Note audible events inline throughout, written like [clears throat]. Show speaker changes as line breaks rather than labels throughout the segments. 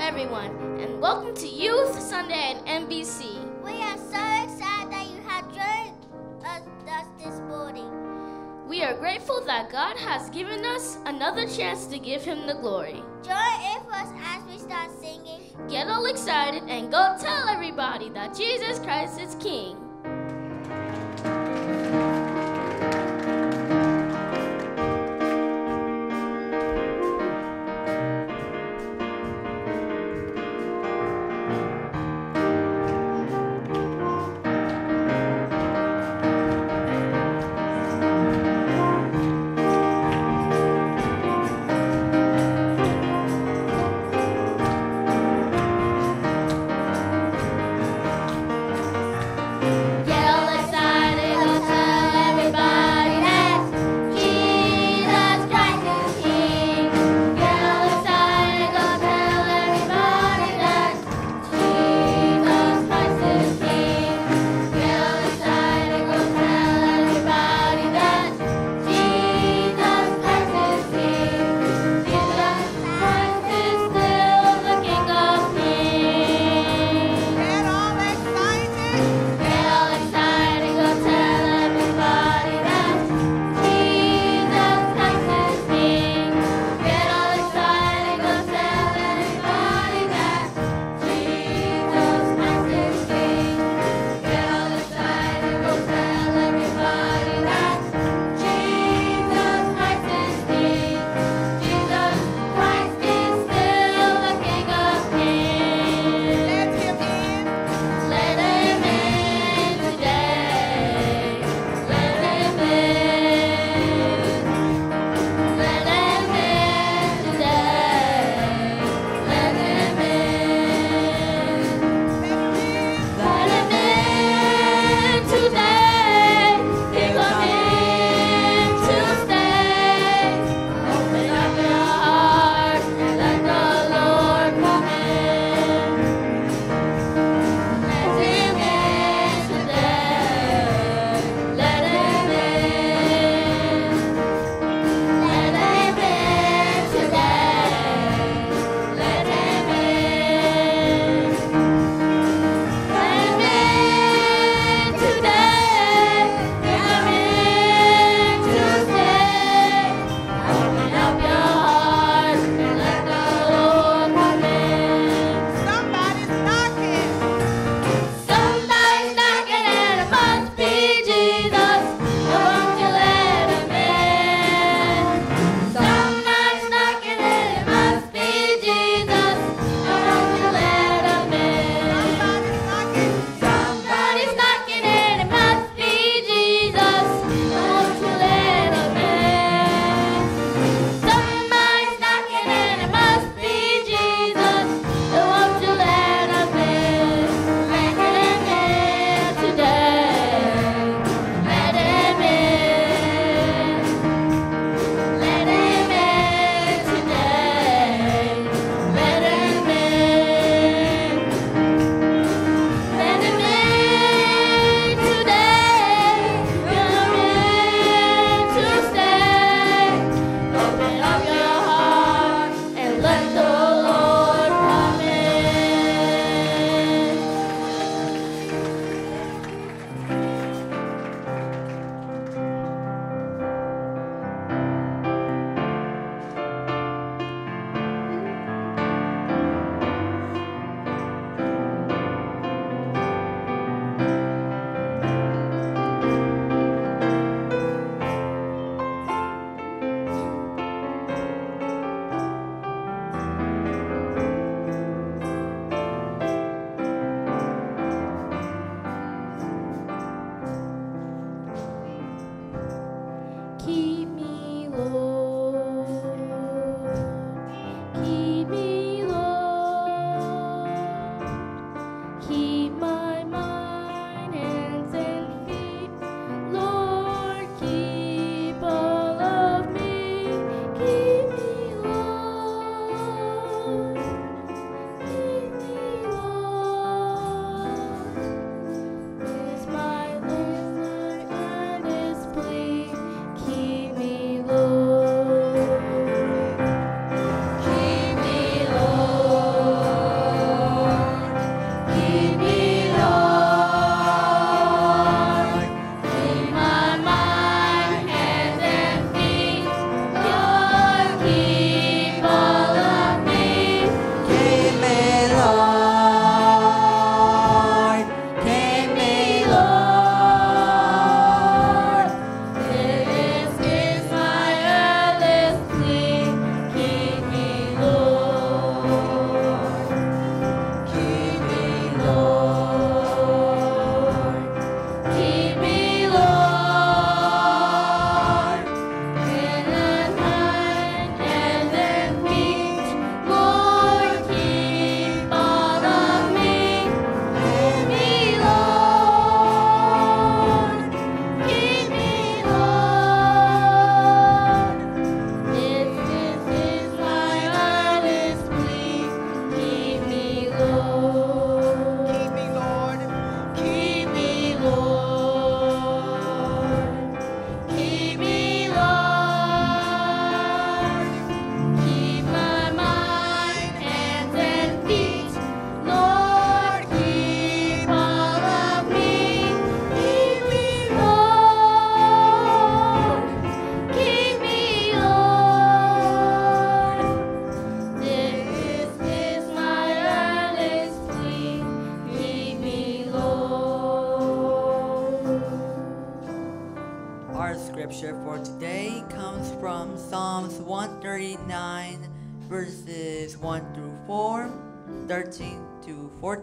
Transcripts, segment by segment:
Everyone, and welcome to Youth Sunday at NBC.
We are so excited that you have joined us, us this morning.
We are grateful that God has given us another chance to give Him the glory.
Join in with us as we start singing.
Get all excited and go tell everybody that Jesus Christ is King.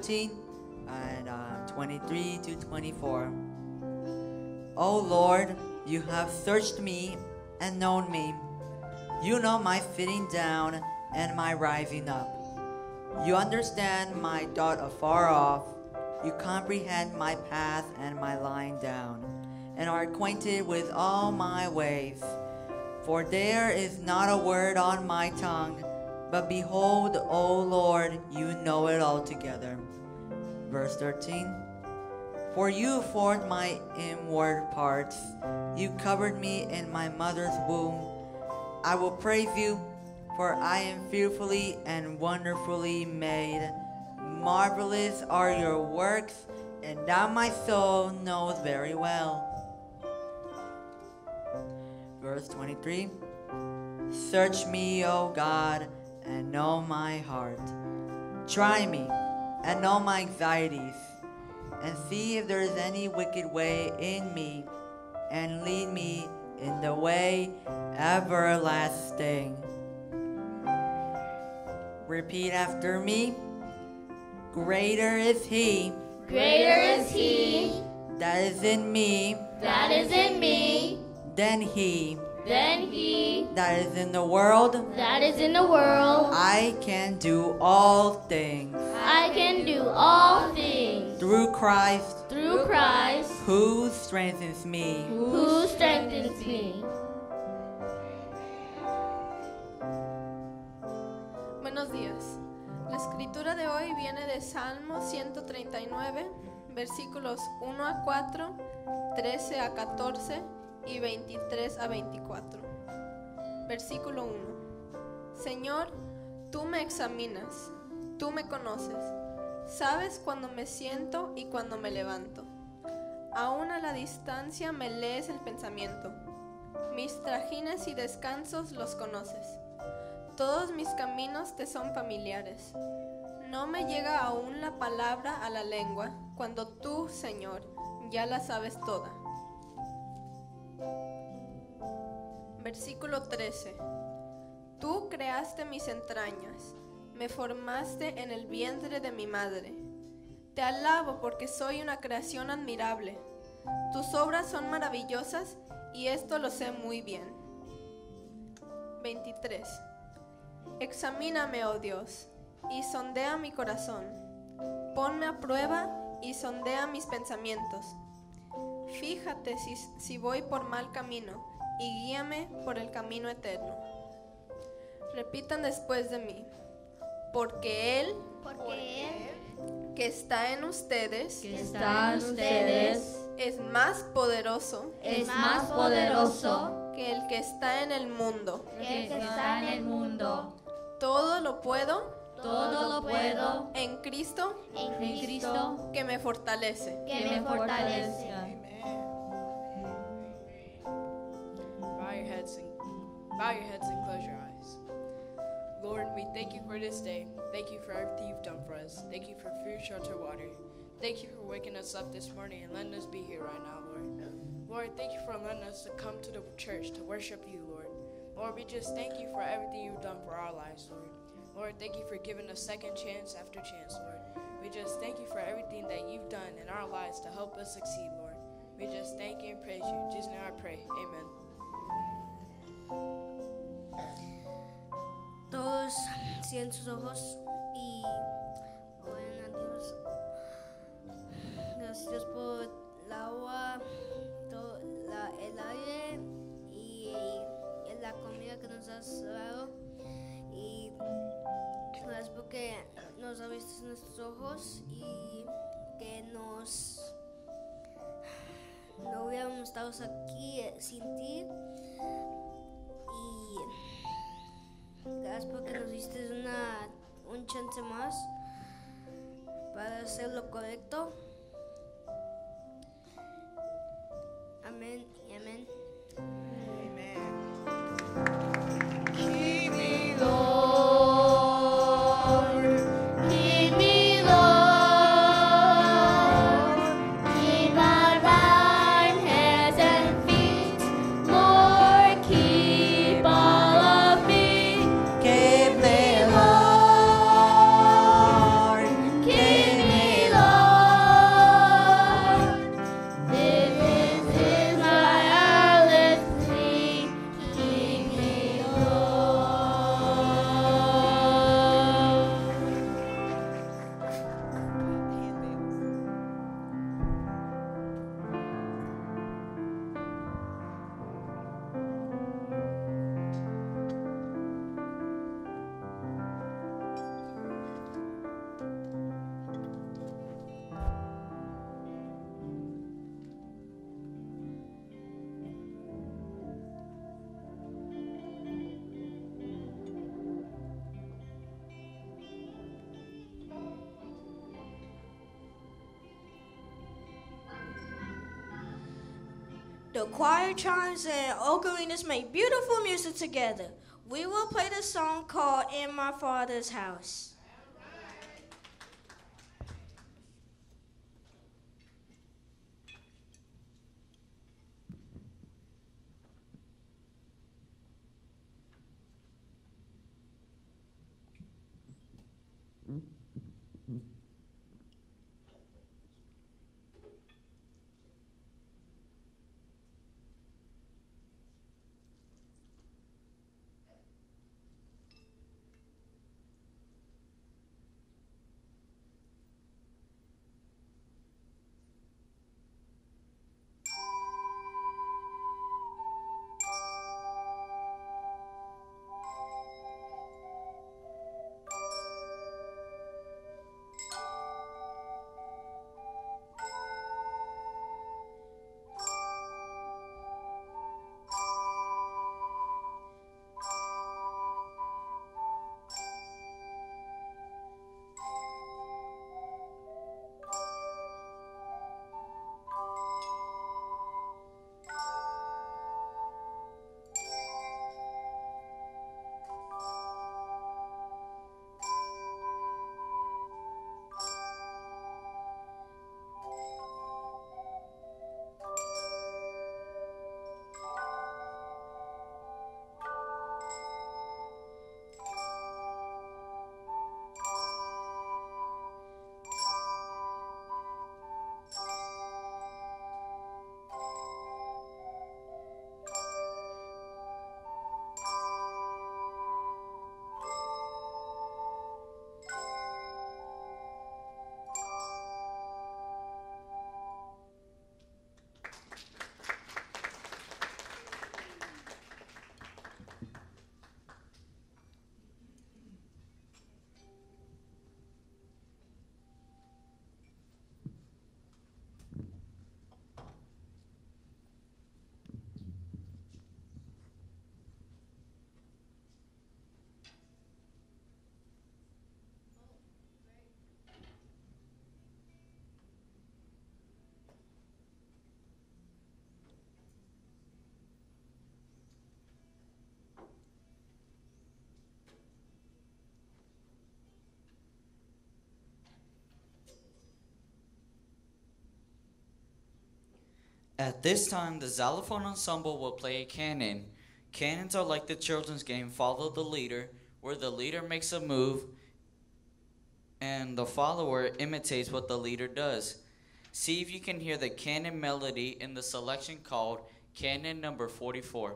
13 and uh, 23 to 24. O Lord, you have searched me and known me. You know my sitting down and my rising up. You understand my thought afar off. You comprehend my path and my lying down, and are acquainted with all my ways. For there is not a word on my tongue, but behold, O Lord, you know it altogether. Verse 13 For you formed my inward parts, you covered me in my mother's womb. I will praise you, for I am fearfully and wonderfully made. Marvelous are your works, and that my soul knows very well. Verse 23 Search me, O God, and know my heart. Try me, and know my anxieties, and see if there is any wicked way in me, and lead me in the way everlasting. Repeat after me. Greater is he
Greater is he
that is in me
that is in me
than he
than he
that is in the world.
that is in the world.
I can do all things
I can do all things
through Christ
through Christ
who strengthens me.
who strengthens me.
Buenos días. La escritura de hoy viene de Salmo 139, versículos 1 a 4, 13 a 14 y 23 a 24. Versículo 1. Señor, tú me examinas, tú me conoces, sabes cuando me siento y cuando me levanto. Aún a la distancia me lees el pensamiento. Mis trajines y descansos los conoces. Todos mis caminos te son familiares. No me llega aún la palabra a la lengua, cuando tú, Señor, ya la sabes toda. Versículo 13. Tú creaste mis entrañas, me formaste en el vientre de mi madre. Te alabo porque soy una creación admirable. Tus obras son maravillosas y esto lo sé muy bien. 23. Examíname, oh Dios, y sondea mi corazón. Ponme a prueba y sondea mis pensamientos. Fíjate si, si voy por mal camino y guíame por el camino eterno. Repitan después de mí. Porque Él
Porque Él
que está en ustedes
Que está en ustedes
es más poderoso
es más poderoso
que el que está en el mundo.
que el que está en el mundo.
Todo lo puedo
Todo lo puedo
en Cristo
en
en Cristo
que me fortalece.
que me fortalece.
Your heads and bow your heads and close your eyes. Lord, we thank you for this day. Thank you for everything you've done for us. Thank you for food, shelter, water. Thank you for waking us up this morning and letting us be here right now, Lord. Lord, thank you for letting us to come to the church to worship you, Lord. Lord, we just thank you for everything you've done for our lives, Lord. Lord, thank you for giving us second chance after chance, Lord. We just thank you for everything that you've done in our lives to help us succeed, Lord. We just thank you and praise you. Jesus' I pray. Amen.
Cierren sus ojos y oren a. Gracias por el agua, todo el aire y, la comida que nos has dado. Y gracias porque nos abriste nuestros ojos y que nos no hubiéramos estado aquí eh, sin ti. Gracias porque nos diste una, un chance más para hacer lo correcto. Amén
chimes and ocarinas make beautiful music together. We will play the song called In My Father's House.
At this time, the xylophone ensemble will play a canon. Cannons are like the children's game Follow the Leader, where the leader makes a move and the follower imitates what the leader does. See if you can hear the canon melody in the selection called Canon number 44.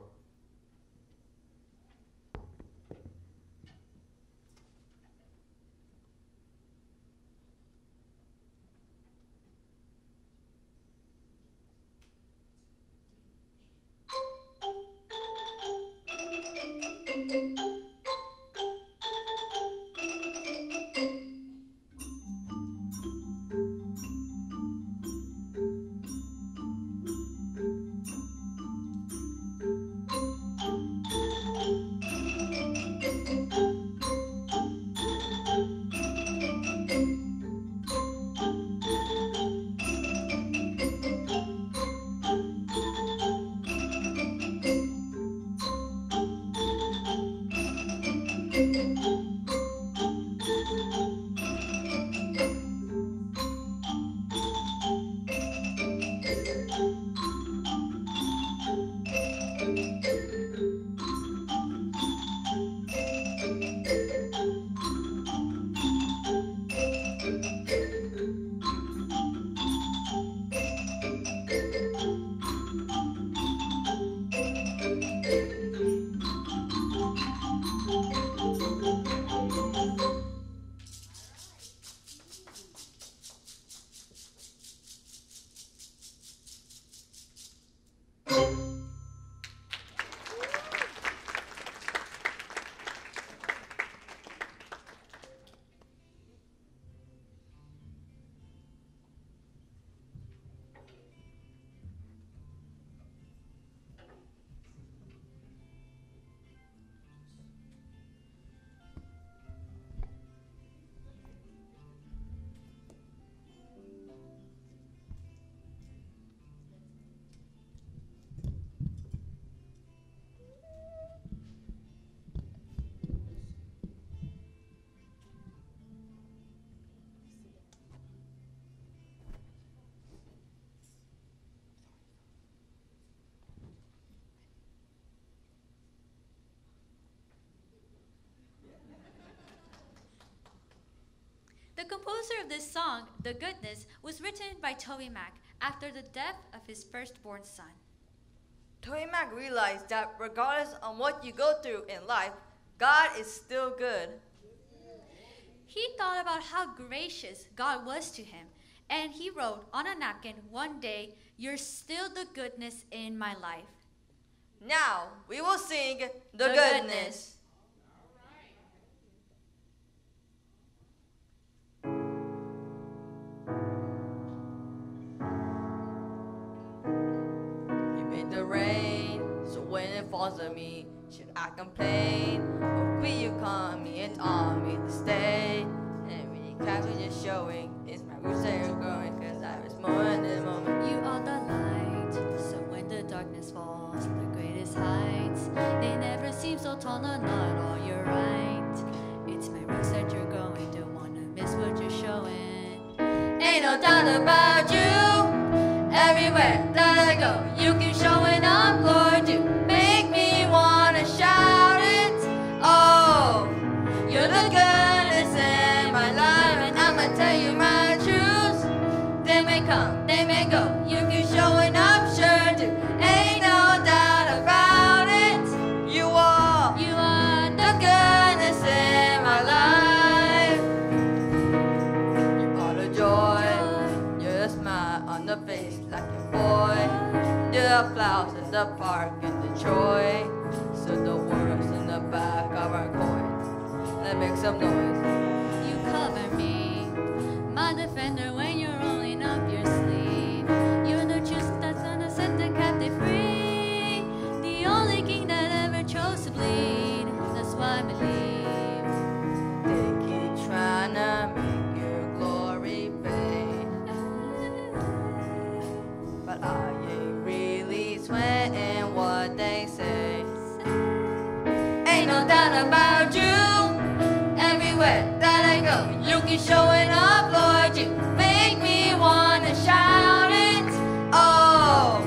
thank you composer of this song, The Goodness, was written by Toby Mac after the death of his firstborn son.
Toby Mac realized that regardless of what you go through in life, God is still good.
He thought about how gracious God was to him, and he wrote on a napkin one day, You're still the goodness in my life.
Now we will sing the,
The
goodness.
goodness.
Made the rain, so when it falls on me, should I complain? Or will you call me and tell me to stay? And when you catch me just showing, it's my roots that are growing, cause I was more in this moment.
You are the light, so when the darkness falls, the greatest heights, they never seem so tall, no, not all you're right. It's my roots that you're growing, don't wanna miss what you're showing.
Ain't no doubt about you. Everywhere the park in Detroit. So the words in the back of our coin. Let's make some noise.
You
showing up, Lord. You make me wanna shout it. Oh,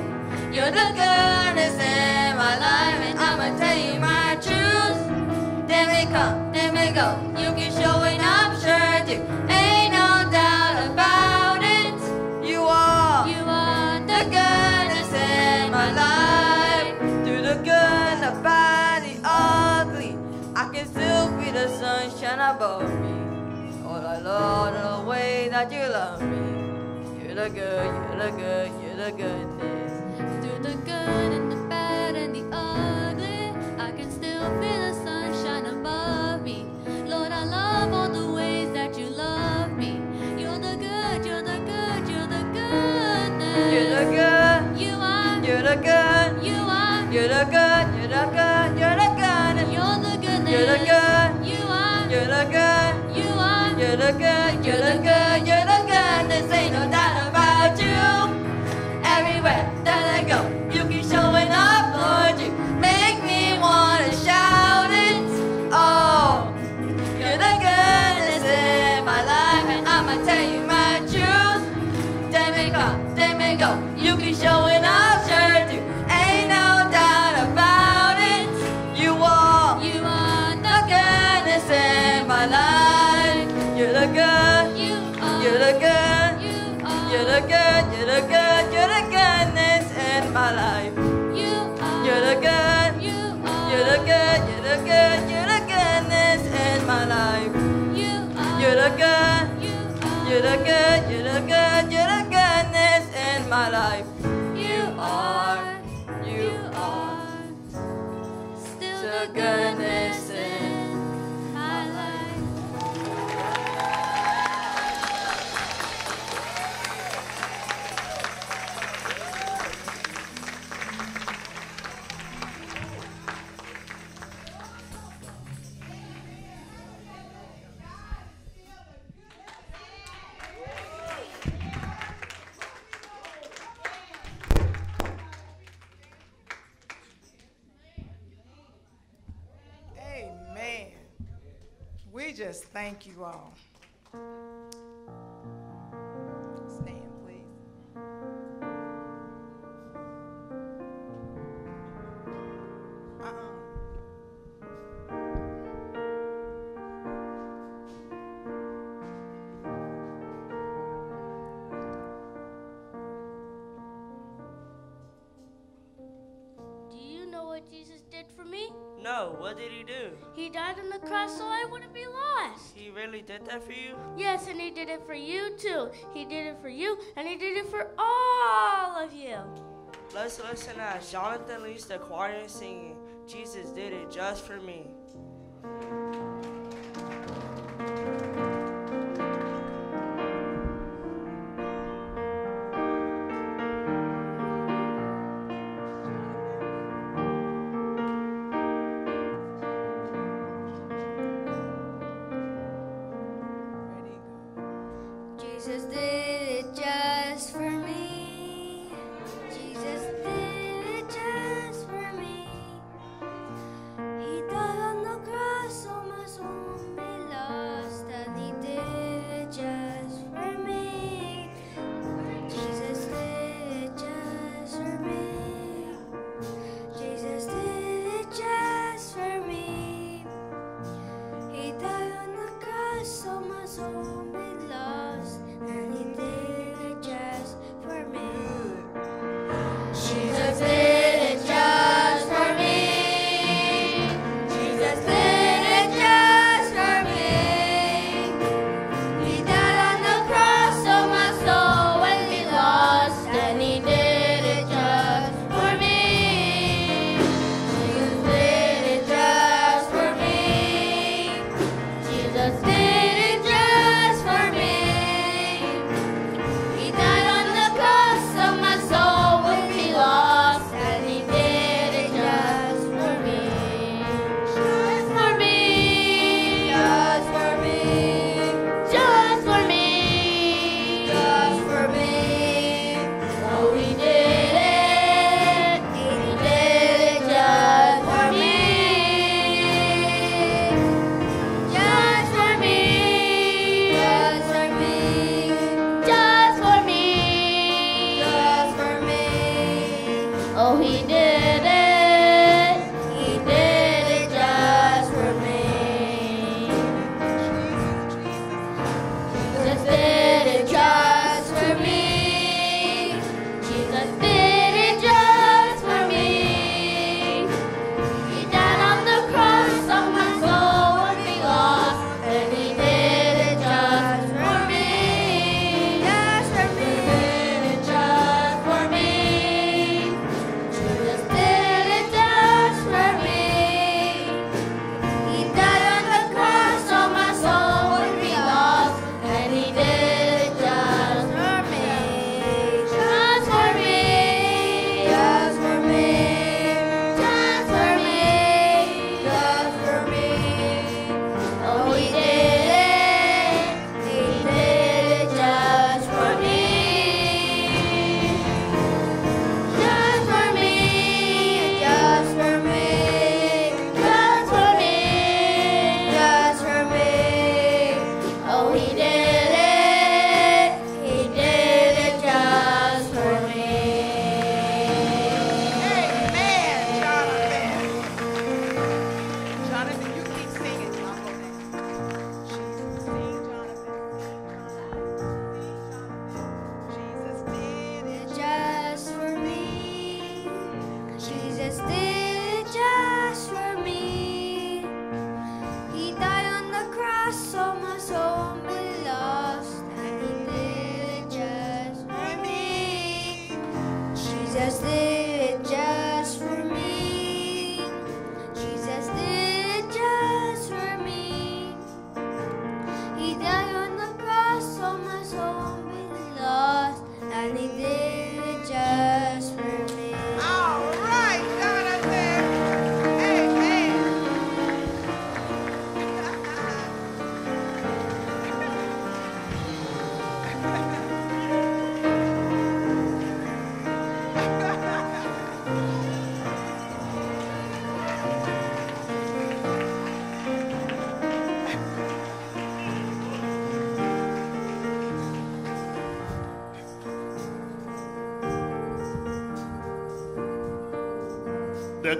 you're the goodness in my life, and I'ma tell you my truth. They may come, they may go. You keep showing up, sure do. Ain't no doubt about it. You are,
You are
the goodness in my life. Through the good, the bad, the ugly, I can still feel the sunshine above me. Oh, I love the way that you love me. You're the good, you're the good, you're the goodness.
Through the good and the bad and the ugly, I can still feel the sunshine above me. Lord, I love all the ways that you love me. You're the good, you're the good, you're the goodness.
You're the good,
You are,
you're the good,
you are,
you're the good, you're the good, you're the goodness.
you're the goodness.
You're the good,
You are,
you're the good.
You
look good, you look good, you look good. goodness, ain't no doubt about you. Everywhere that I go, my life. you are,
you are still
the
the
Thank you all. Stand, please. Uh-uh.
Do you know what Jesus did for me?
No, what did he do?
He died on the cross so I wouldn't be lost.
He really did that for you?
Yes, and he did it for you too. He did it for you, and he did it for all of you.
Let's listen as Jonathan leads the choir singing, Jesus did it just for me.
Jesus.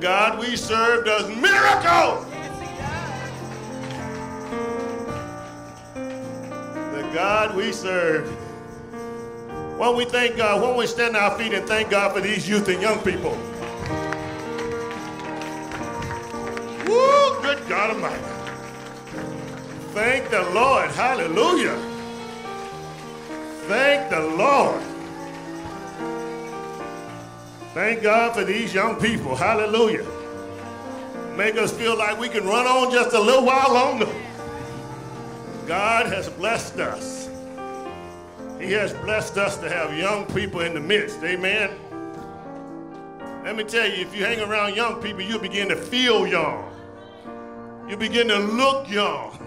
God we serve does miracles. The God we serve. Why don't we thank God? Why don't we stand on our feet and thank God for these youth and young people? Woo! Good God Almighty. Thank the Lord. Hallelujah. Thank the Lord. Thank God for these young people. Hallelujah. Make us feel like we can run on just a little while longer. God has blessed us. He has blessed us to have young people in the midst. Amen. Let me tell you, if you hang around young people, you begin to feel young. You begin to look young.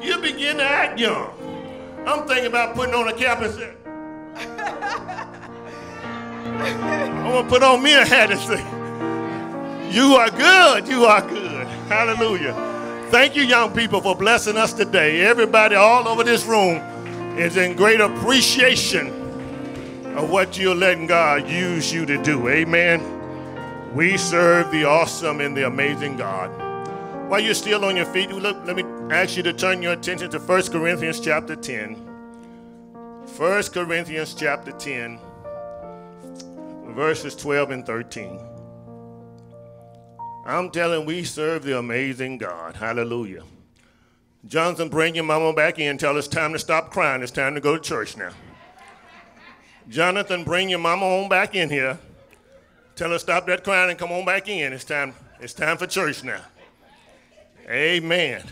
You begin to act young. I'm thinking about putting on a cap and saying, [laughs] I'm gonna put on me a hat and say, You are good, you are good. Hallelujah. Thank you, young people, for blessing us today. Everybody all over this room is in great appreciation of what you're letting God use you to do. Amen. We serve the awesome and the amazing God. While you're still on your feet, look, let me ask you to turn your attention to 1 Corinthians chapter 10. 1 Corinthians chapter 10, verses 12 and 13. I'm telling we serve the amazing God. Hallelujah. Jonathan, bring your mama back in. Tell us time to stop crying. It's time to go to church now. Jonathan, bring your mama on back in here. Tell her stop that crying and come on back in. It's time, it's time for church now. Amen.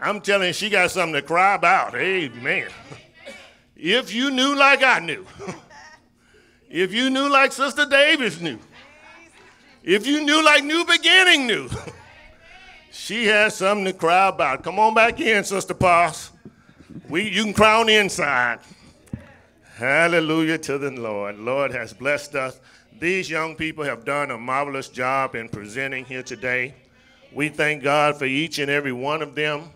I'm telling you, she got something to cry about. Amen. If you knew like I knew, [laughs] if you knew like Sister Davis knew, if you knew like New Beginning knew, [laughs] she has something to cry about. Come on back in, Sister Pass. We, you can cry on the inside. Hallelujah to the Lord. Lord has blessed us. These young people have done a marvelous job in presenting here today. We thank God for each and every one of them.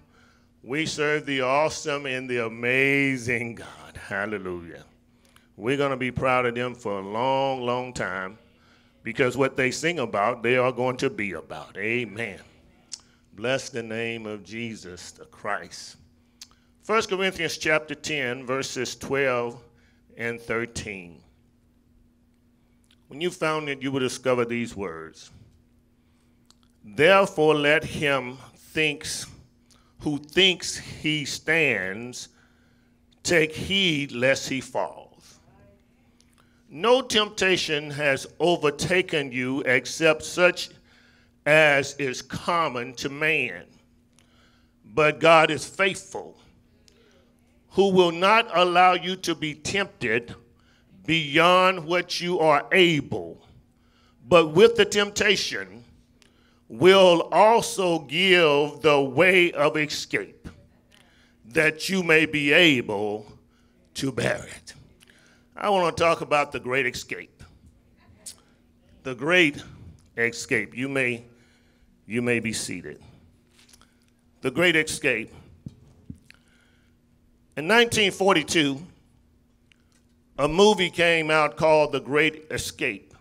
We serve the awesome and the amazing God. Hallelujah. We're going to be proud of them for a long, long time because what they sing about, they are going to be about. Amen. Bless the name of Jesus the Christ. 1 Corinthians chapter 10, verses 12 and 13. When you found it, you will discover these words. Therefore, let him thinks who thinks he stands take heed lest he falls. No temptation has overtaken you except such as is common to man. But God is faithful, who will not allow you to be tempted beyond what you are able, but with the temptation will also give the way of escape, that you may be able to bear it. I want to talk about the great escape. The great escape. You may, you may be seated. The great escape. In 1942, a movie came out called The Great Escape.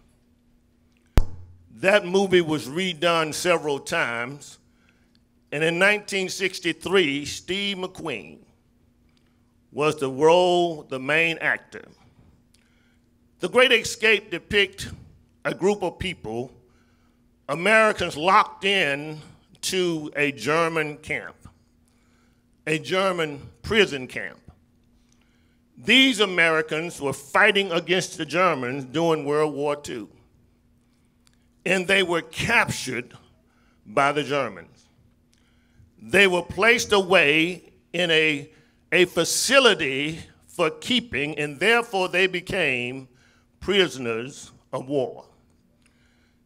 That movie was redone several times. And in 1963, Steve McQueen was the role, the main actor. The Great Escape depicts a group of people, Americans locked in to a German camp, a German prison camp. These Americans were fighting against the Germans during World War II and they were captured by the Germans. They were placed away in a, a facility for keeping, and therefore they became prisoners of war.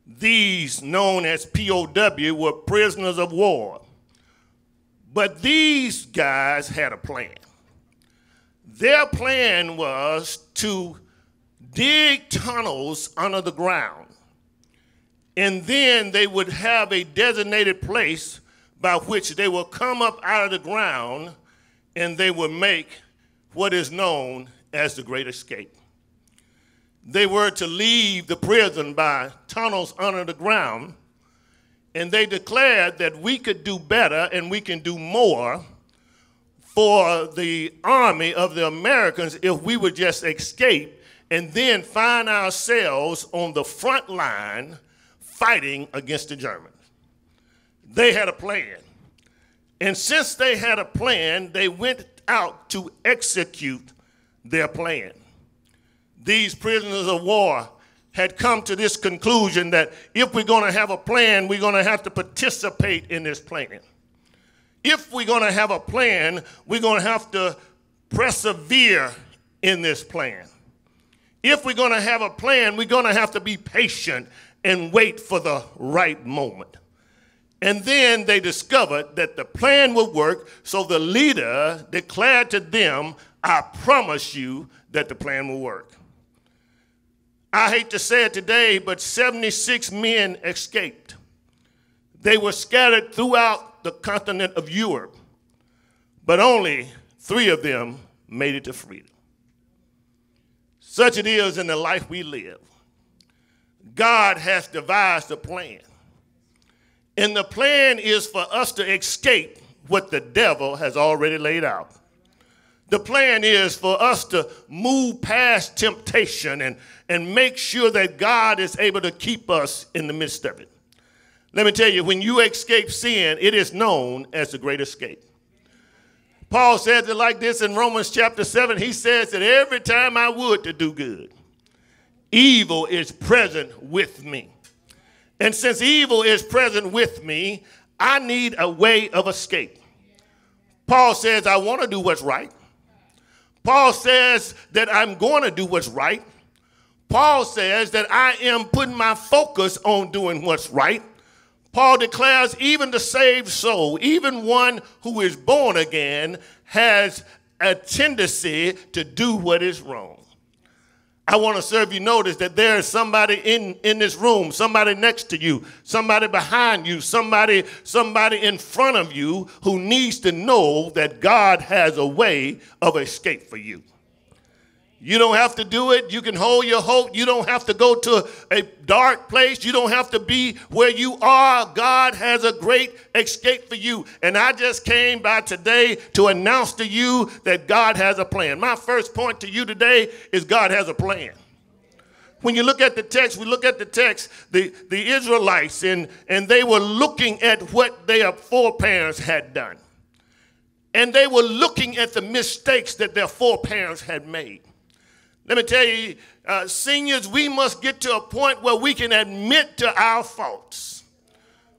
These, known as POW, were prisoners of war. But these guys had a plan. Their plan was to dig tunnels under the ground and then they would have a designated place by which they will come up out of the ground and they will make what is known as the Great Escape. They were to leave the prison by tunnels under the ground, and they declared that we could do better and we can do more for the army of the Americans if we would just escape and then find ourselves on the front line fighting against the Germans. they had a plan. And since they had a plan, they went out to execute their plan. These prisoners of war had come to this conclusion that if we're going to have a plan, we're going to have to participate in this plan. If we're going to have a plan, we're going to have to persevere in this plan. If we're going to have a plan, we're going to have to be patient and wait for the right moment. And then they discovered that the plan would work, so the leader declared to them, I promise you that the plan will work. I hate to say it today, but 76 men escaped. They were scattered throughout the continent of Europe, but only three of them made it to freedom. Such it is in the life we live. God has devised a plan. And the plan is for us to escape what the devil has already laid out. The plan is for us to move past temptation and, and make sure that God is able to keep us in the midst of it. Let me tell you, when you escape sin, it is known as the great escape. Paul says it like this in Romans chapter 7. He says that every time I would to do good, evil is present with me. And since evil is present with me, I need a way of escape. Paul says, I want to do what's right. Paul says that I'm going to do what's right. Paul says that I am putting my focus on doing what's right. Paul declares even the saved soul, even one who is born again, has a tendency to do what is wrong. I want to serve you notice that there is somebody in, in this room, somebody next to you, somebody behind you, somebody, somebody in front of you who needs to know that God has a way of escape for you. You don't have to do it. You can hold your hope. You don't have to go to a dark place. You don't have to be where you are. God has a great escape for you. And I just came by today to announce to you that God has a plan. My first point to you today is God has a plan. When you look at the text, we look at the text, the, the Israelites, and, and they were looking at what their foreparents had done. And they were looking at the mistakes that their foreparents had made. Let me tell you, uh, seniors, we must get to a point where we can admit to our faults.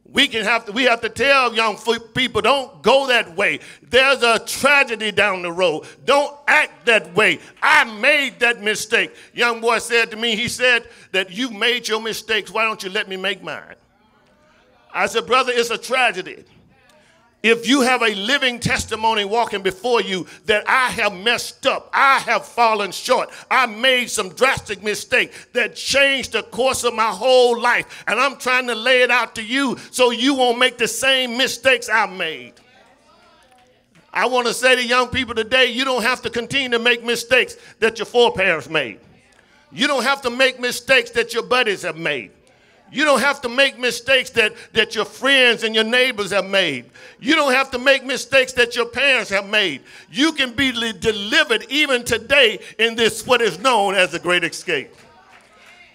We can have to, we have to tell young people, don't go that way. There's a tragedy down the road. Don't act that way. I made that mistake. Young boy said to me, he said that you made your mistakes. Why don't you let me make mine? I said, brother, it's a tragedy if you have a living testimony walking before you that I have messed up, I have fallen short, I made some drastic mistake that changed the course of my whole life, and I'm trying to lay it out to you so you won't make the same mistakes I made. I want to say to young people today, you don't have to continue to make mistakes that your foreparents made. You don't have to make mistakes that your buddies have made. You don't have to make mistakes that, that your friends and your neighbors have made. You don't have to make mistakes that your parents have made. You can be delivered even today in this, what is known as the great escape.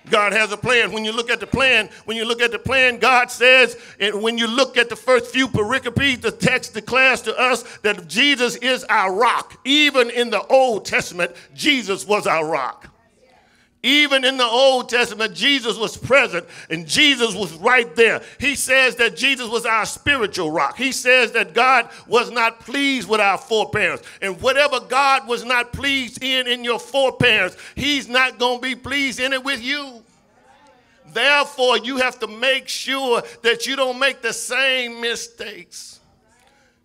God has a plan. When you look at the plan, when you look at the plan, God says, and when you look at the first few pericopes, the text declares to us that Jesus is our rock. Even in the Old Testament, Jesus was our rock. Even in the Old Testament, Jesus was present and Jesus was right there. He says that Jesus was our spiritual rock. He says that God was not pleased with our foreparents. And whatever God was not pleased in in your foreparents, He's not going to be pleased in it with you. Therefore, you have to make sure that you don't make the same mistakes.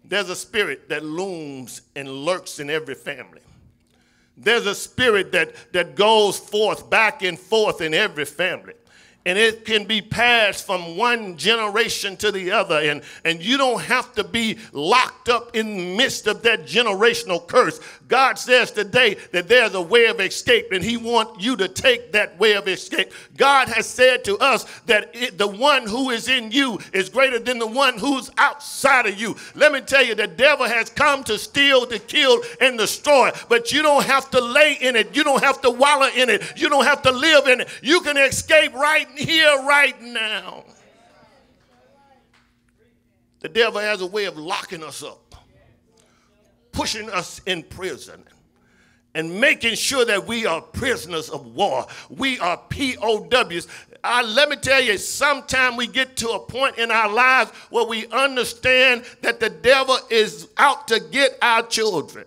There's a spirit that looms and lurks in every family. There's a spirit that, that goes forth back and forth in every family and it can be passed from one generation to the other. And, and you don't have to be locked up in the midst of that generational curse. God says today that there's a way of escape and he wants you to take that way of escape. God has said to us that it, the one who is in you is greater than the one who's outside of you. Let me tell you the devil has come to steal to kill and destroy. But you don't have to lay in it. You don't have to wallow in it. You don't have to live in it. You can escape right here right now. The devil has a way of locking us up, pushing us in prison, and making sure that we are prisoners of war. We are POWs. Uh, let me tell you, sometime we get to a point in our lives where we understand that the devil is out to get our children.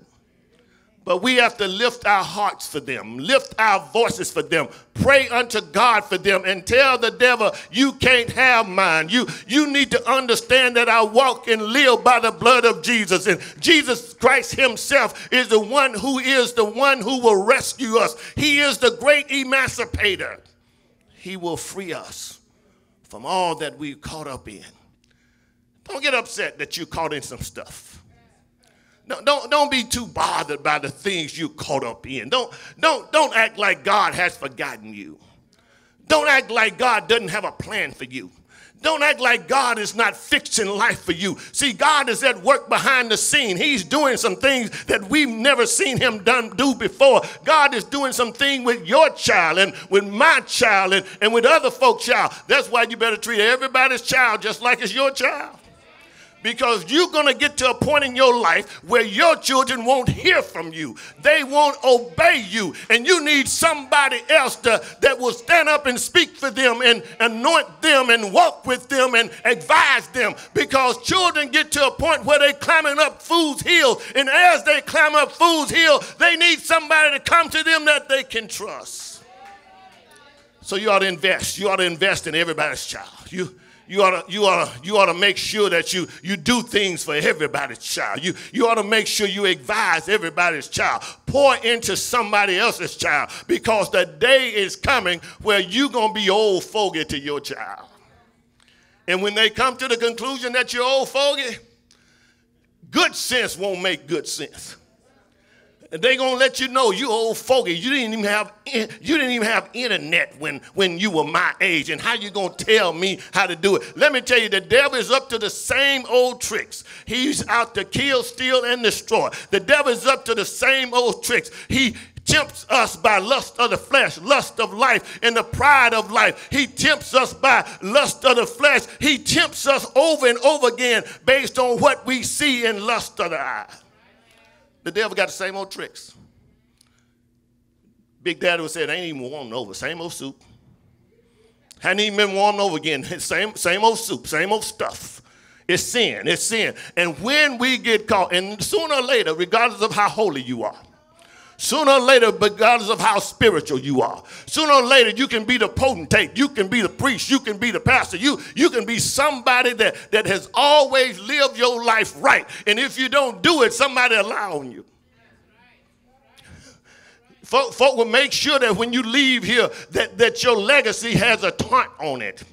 But we have to lift our hearts for them, lift our voices for them, pray unto God for them, and tell the devil, You can't have mine. You, you need to understand that I walk and live by the blood of Jesus. And Jesus Christ Himself is the one who is the one who will rescue us. He is the great emancipator. He will free us from all that we've caught up in. Don't get upset that you're caught in some stuff. Don't, don't, don't be too bothered by the things you caught up in. Don't, don't, don't act like God has forgotten you. Don't act like God doesn't have a plan for you. Don't act like God is not fixing life for you. See, God is at work behind the scene. He's doing some things that we've never seen him done do before. God is doing something with your child and with my child and, and with other folks' child. That's why you better treat everybody's child just like it's your child because you're going to get to a point in your life where your children won't hear from you. They won't obey you. And you need somebody else to, that will stand up and speak for them and anoint them and walk with them and advise them. Because children get to a point where they're climbing up Fool's Hill. And as they climb up Fool's Hill, they need somebody to come to them that they can trust. So you ought to invest. You ought to invest in everybody's child. You you ought to, you ought to, you ought to make sure that you, you do things for everybody's child. You, you ought to make sure you advise everybody's child. Pour into somebody else's child because the day is coming where you're going to be old fogey to your child. And when they come to the conclusion that you're old fogey, good sense won't make good sense they gonna let you know you old fogey. You didn't even have you didn't even have internet when when you were my age. And how you gonna tell me how to do it? Let me tell you, the devil is up to the same old tricks. He's out to kill, steal, and destroy. The devil is up to the same old tricks. He tempts us by lust of the flesh, lust of life, and the pride of life. He tempts us by lust of the flesh. He tempts us over and over again based on what we see in lust of the eye. The devil got the same old tricks. Big Daddy would say, it ain't even warmed over. Same old soup. Hadn't even been warmed over again. [laughs] Same, same old soup, same old stuff. It's sin. It's sin. And when we get caught, and sooner or later, regardless of how holy you are, Sooner or later, regardless of how spiritual you are, sooner or later, you can be the potentate, you can be the priest, you can be the pastor, you, you can be somebody that, that has always lived your life right. And if you don't do it, somebody allowing you. Folk, folk will make sure that when you leave here, that, that your legacy has a taunt on it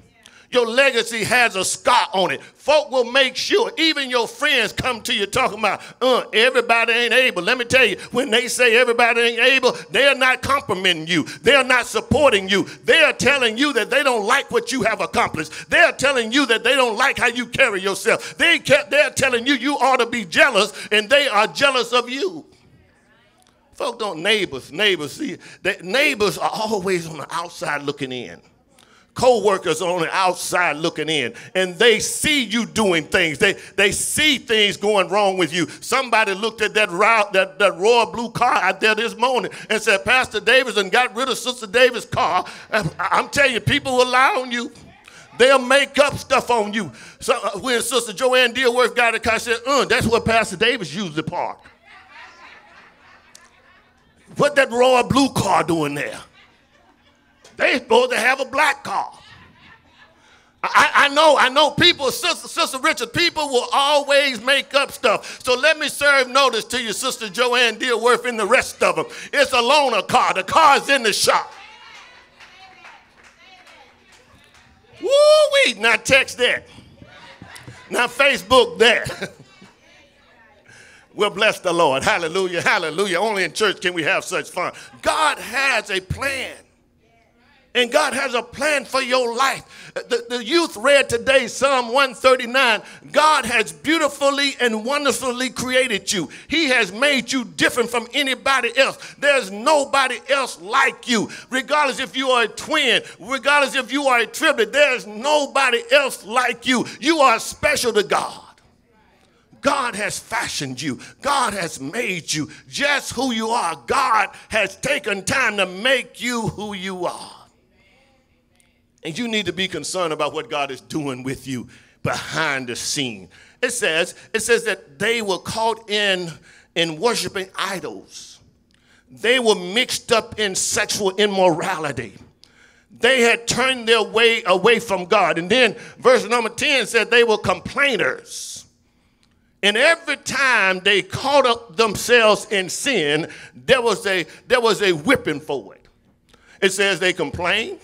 your legacy has a scar on it. Folk will make sure, even your friends come to you talking about, uh, everybody ain't able. Let me tell you, when they say everybody ain't able, they are not complimenting you. They are not supporting you. They are telling you that they don't like what you have accomplished. They are telling you that they don't like how you carry yourself. They kept, they're telling you you ought to be jealous, and they are jealous of you. Folk don't neighbors, neighbors see, that neighbors are always on the outside looking in co-workers on the outside looking in and they see you doing things they they see things going wrong with you somebody looked at that route that, that royal blue car out there this morning and said pastor davis and got rid of sister davis car i'm telling you people will lie on you They'll make up stuff on you. So uh, when Sister Joanne Dealworth got a car, said, uh, that's what Pastor Davis used to park. What that royal blue car doing there? They supposed to have a black car. I, I, know, I know people, Sister, Sister Richard, people will always make up stuff. So let me serve notice to you, Sister Joanne Dealworth and the rest of them. It's a loaner car. The car's in the shop. Woo-wee, now text that. Now Facebook that. [laughs] We'll bless the Lord. Hallelujah, hallelujah. Only in church can we have such fun. God has a plan. And God has a plan for your life. The, the youth read today Psalm 139. God has beautifully and wonderfully created you. He has made you different from anybody else. There's nobody else like you. Regardless if you are a twin, regardless if you are a triplet, there's nobody else like you. You are special to God. God has fashioned you. God has made you just who you are. God has taken time to make you who you are. And you need to be concerned about what God is doing with you behind the scene. It says, it says that they were caught in in worshiping idols. They were mixed up in sexual immorality. They had turned their way away from God. And then verse number 10 said they were complainers. And every time they caught up themselves in sin, there was a there was a whipping for it. It says they complained.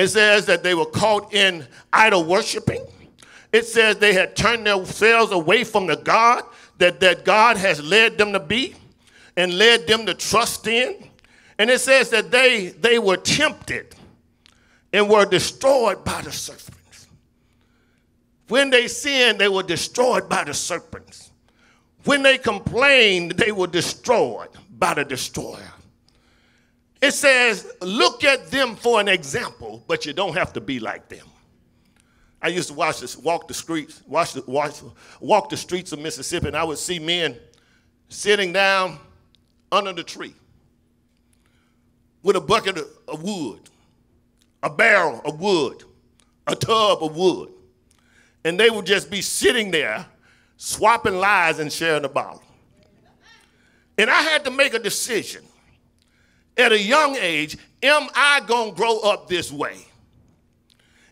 It says that they were caught in idol worshiping. It says they had turned themselves away from the God that, that God has led them to be and led them to trust in. And it says that they, they were tempted and were destroyed by the serpents. When they sinned, they were destroyed by the serpents. When they complained, they were destroyed by the destroyer. It says, look at them for an example, but you don't have to be like them. I used to watch this, walk the streets, watch the, watch, walk the streets of Mississippi, and I would see men sitting down under the tree with a bucket of, wood, a barrel of wood, a tub of wood. And they would just be sitting there swapping lies and sharing the bottle. And I had to make a decision at a young age, am I going to grow up this way?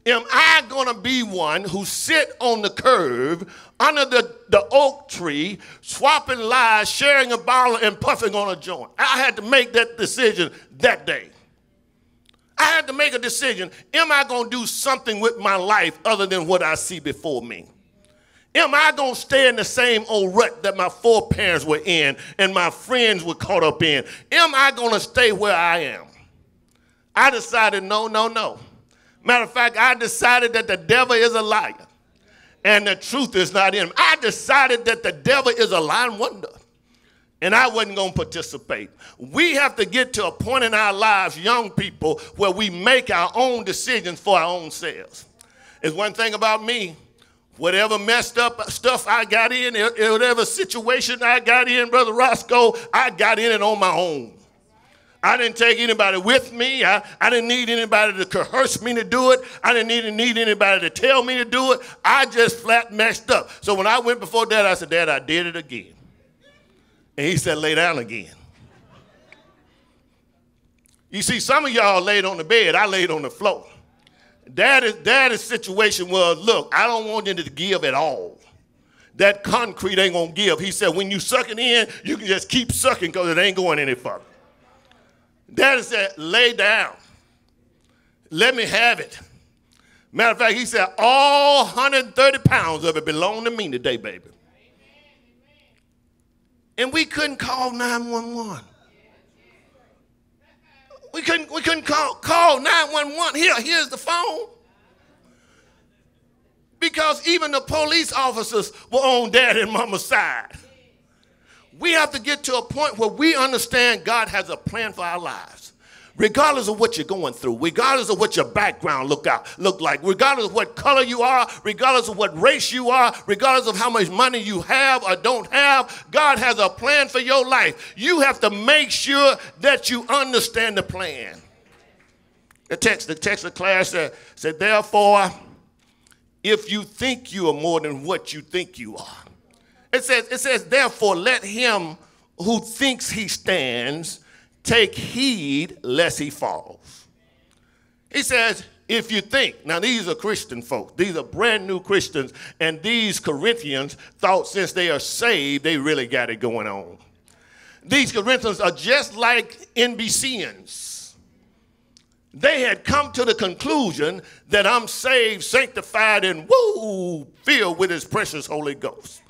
Am I going to be one who sit on the curb under the, the oak tree, swapping lies, sharing a bottle, and puffing on a joint? I had to make that decision that day. I had to make a decision. Am I going to do something with my life other than what I see before me? Am I going to stay in the same old rut that my foreparents were in and my friends were caught up in? Am I going to stay where I am? I decided no, no, no. Matter of fact, I decided that the devil is a liar and the truth is not in him. I decided that the devil is a lying wonder and I wasn't going to participate. We have to get to a point in our lives, young people, where we make our own decisions for our own selves. It's one thing about me. Whatever messed up stuff I got in, eh, eh, whatever situation I got in, Brother Roscoe, I got in it on my own. I didn't take anybody with me. I, I didn't need anybody to coerce me to do it. I didn't need, need anybody to tell me to do it. I just flat messed up. So when I went before Dad, I said, Dad, I did it again. And he said, lay down again. You see, some of y'all laid on the bed. I laid on the floor. Daddy's, daddy's situation was, look, I don't want you to give at all. That concrete ain't gonna give. He said, when you suck it in, you can just keep sucking because it ain't going any further. Daddy said, lay down. Let me have it. Matter of fact, he said, all 130 pounds of it belong to me today, baby. And we couldn't call 911. We couldn't, we couldn't call, call 911. Here, here's the phone. Because even the police officers were on dad and mama's side. We have to get to a point where we understand God has a plan for our lives. Regardless of what you're going through, regardless of what your background look out look like, regardless of what color you are, regardless of what race you are, regardless of how much money you have or don't have, God has a plan for your life. You have to make sure that you understand the plan. The text, the text of class said, said therefore, if you think you are more than what you think you are. It says, it says, therefore, let him who thinks he stands take heed lest he falls. He says, if you think, now these are Christian folks, these are brand new Christians, and these Corinthians thought since they are saved, they really got it going on. These Corinthians are just like NBCians. They had come to the conclusion that I'm saved, sanctified, and woo, filled with his precious Holy Ghost.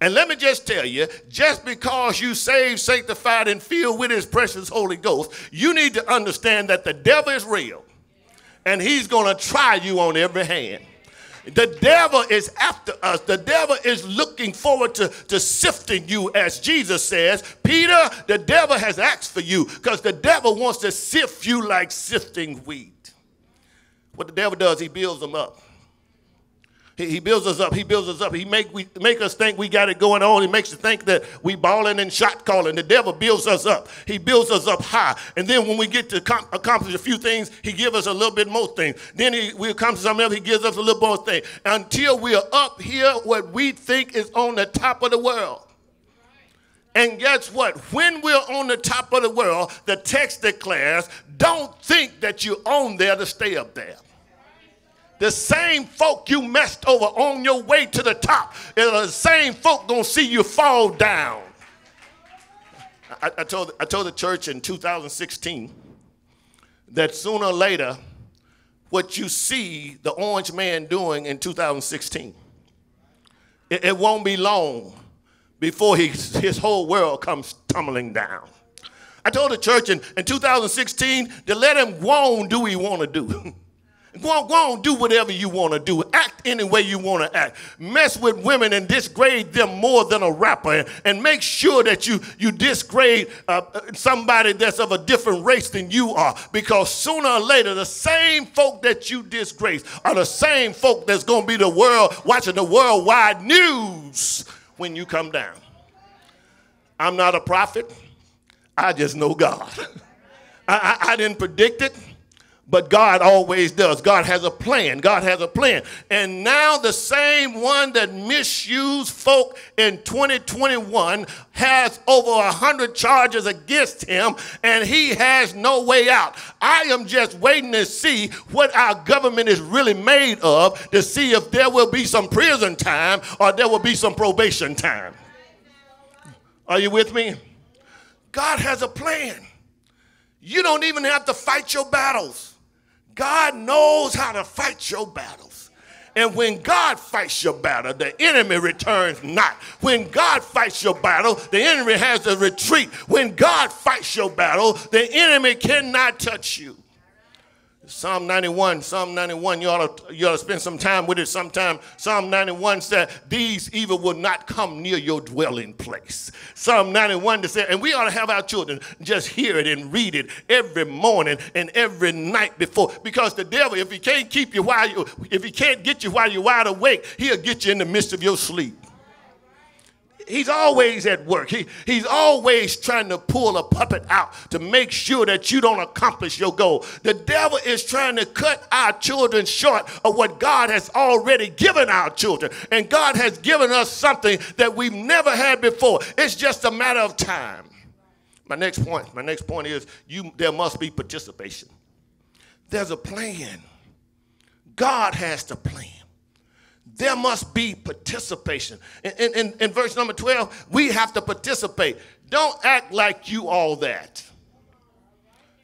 And let me just tell you, just because you saved, sanctified, and filled with his precious Holy Ghost, you need to understand that the devil is real. And he's going to try you on every hand. The devil is after us. The devil is looking forward to, to sifting you, as Jesus says. Peter, the devil has asked for you because the devil wants to sift you like sifting wheat. What the devil does, he builds them up. He, he builds us up. He builds us up. He make we make us think we got it going on. He makes you think that we balling and shot calling. The devil builds us up. He builds us up high. And then when we get to com- accomplish a few things, he gives us a little bit more things. Then he, we accomplish something else. He gives us a little more thing until we are up here, what we think is on the top of the world. And guess what? When we're on the top of the world, the text declares, don't think that you're on there to stay up there. The same folk you messed over on your way to the top are the same folk gonna see you fall down. I, I, told, I told the church in 2016 that sooner or later, what you see the orange man doing in 2016, it, it won't be long before he, his whole world comes tumbling down. I told the church in, in 2016 to let him go on do what he want to do. [laughs] Go on, go on, do whatever you want to do. Act any way you want to act. Mess with women and disgrade them more than a rapper. And, and make sure that you, you disgrade uh, somebody that's of a different race than you are. Because sooner or later, the same folk that you disgrace are the same folk that's going to be the world, watching the worldwide news when you come down. I'm not a prophet. I just know God. [laughs] I, I, I didn't predict it. But God always does. God has a plan. God has a plan. And now the same one that misused folk in 2021 has over a hundred charges against him, and he has no way out. I am just waiting to see what our government is really made of to see if there will be some prison time or there will be some probation time. Are you with me? God has a plan. You don't even have to fight your battles. God knows how to fight your battles. And when God fights your battle, the enemy returns not. When God fights your battle, the enemy has to retreat. When God fights your battle, the enemy cannot touch you. Psalm 91, Psalm 91, you ought, to, you ought to spend some time with it sometime. Psalm 91 said, These evil will not come near your dwelling place. Psalm 91 said, and we ought to have our children just hear it and read it every morning and every night before. Because the devil, if he can't keep you while you, if he can't get you while you're wide awake, he'll get you in the midst of your sleep. He's always at work. He, he's always trying to pull a puppet out to make sure that you don't accomplish your goal. The devil is trying to cut our children short of what God has already given our children. And God has given us something that we've never had before. It's just a matter of time. My next point, my next point is you there must be participation. There's a plan. God has the plan there must be participation. In, in, in, verse number 12, we have to participate. Don't act like you all that.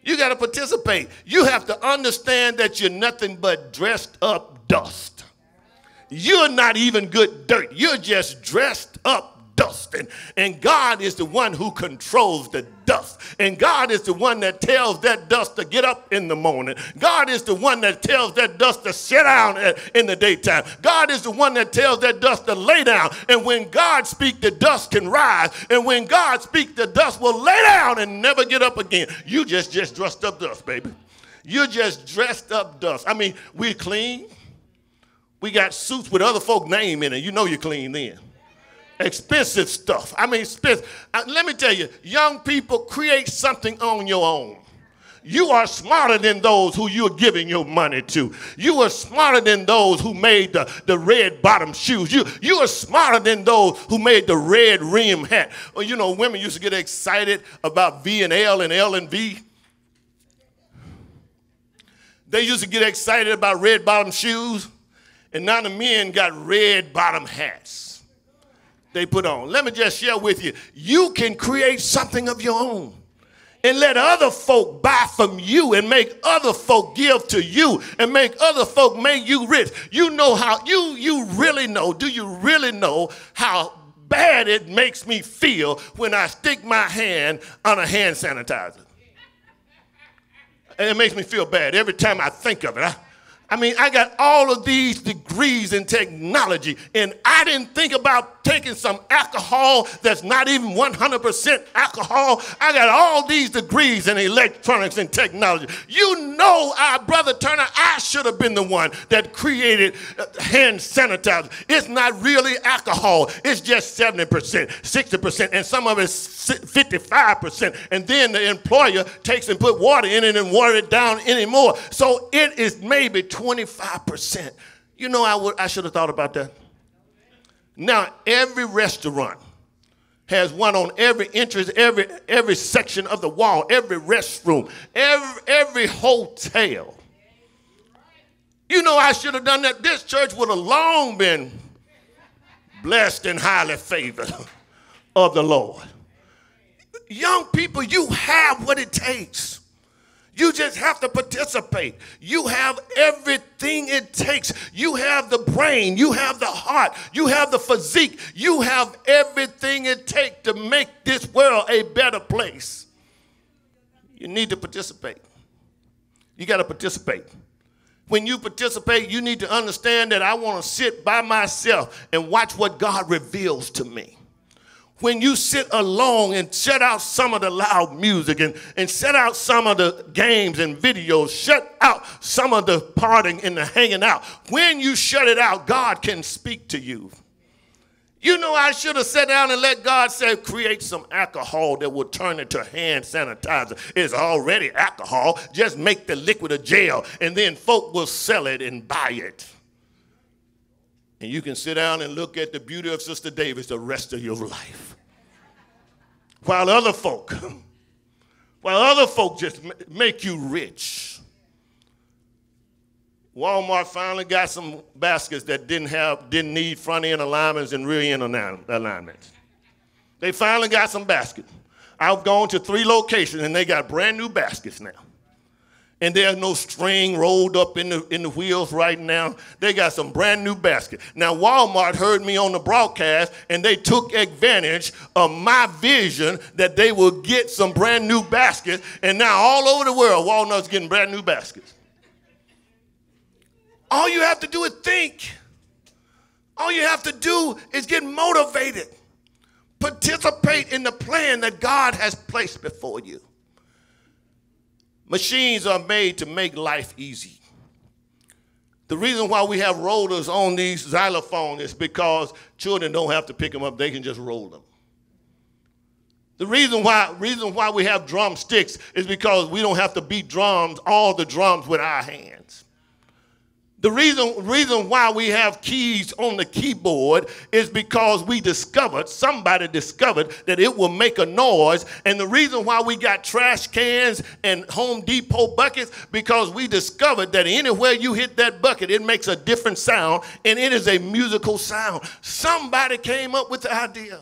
You got to participate. You have to understand that you're nothing but dressed up dust. You're not even good dirt. You're just dressed up dust. And, God is the one who controls the dust. And God is the one that tells that dust to get up in the morning. God is the one that tells that dust to sit down in the daytime. God is the one that tells that dust to lay down. And when God speaks, the dust can rise. And when God speaks, the dust will lay down and never get up again. You just just dressed up dust, baby. You're just dressed up dust. I mean, we're clean. We got suits with other folk name in it. You know you're clean then expensive stuff. I mean, expensive. Uh, let me tell you, young people create something on your own. You are smarter than those who you're giving your money to. You are smarter than those who made the, the red bottom shoes. You, you are smarter than those who made the red rim hat. Well, you know, women used to get excited about V and L and L and V. They used to get excited about red bottom shoes, and now the men got red bottom hats they put on. Let me just share with you you can create something of your own and let other folk buy from you and make other folk give to you and make other folk make you rich. You know how you you really know, do you really know how bad it makes me feel when I stick my hand on a hand sanitizer? And it makes me feel bad every time I think of it. I, I mean, I got all of these degrees in technology, and I didn't think about taking some alcohol that's not even 100% alcohol. I got all these degrees in electronics and technology. You know, our brother Turner, I should have been the one that created uh, hand sanitizer. It's not really alcohol, it's just 70%, 60%, and some of it's 55%. And then the employer takes and put water in it and water it down anymore. So it is maybe 25%. You know, I, would, I should have thought about that. Now, every restaurant has one on every entrance, every, every section of the wall, every restroom, every, every hotel. You know, I should have done that. This church would have long been blessed and highly favored of the Lord. Young people, you have what it takes. You just have to participate. You have everything it takes. You have the brain, you have the heart, you have the physique, you have everything it takes to make this world a better place. You need to participate. You got to participate. When you participate, you need to understand that I want to sit by myself and watch what God reveals to me when you sit alone and shut out some of the loud music and, and shut out some of the games and videos, shut out some of the partying and the hanging out, when you shut it out, God can speak to you. You know, I should have sat down and let God say, create some alcohol that will turn into hand sanitizer. It's already alcohol. Just make the liquid a gel, and then folk will sell it and buy it. And you can sit down and look at the beauty of Sister Davis the rest of your life. While other folk, [clears throat] while other folk just make you rich. Walmart finally got some baskets that didn't have, didn't need front end alignments and rear end alignments. They finally got some baskets. I've gone to three locations and they got brand new baskets now and there's no string rolled up in the, in the wheels right now. They got some brand new basket. Now, Walmart heard me on the broadcast and they took advantage of my vision that they will get some brand new baskets. And now, all over the world, Walmart's getting brand new baskets. All you have to do is think. All you have to do is get motivated. Participate in the plan that God has placed before you. Machines are made to make life easy. The reason why we have rollers on these xylophones is because children don't have to pick them up, they can just roll them. The reason why, reason why we have drumsticks is because we don't have to beat drums, all the drums with our hands. The reason, reason why we have keys on the keyboard is because we discovered, somebody discovered that it will make a noise. And the reason why we got trash cans and Home Depot buckets, because we discovered that anywhere you hit that bucket, it makes a different sound and it is a musical sound. Somebody came up with the idea.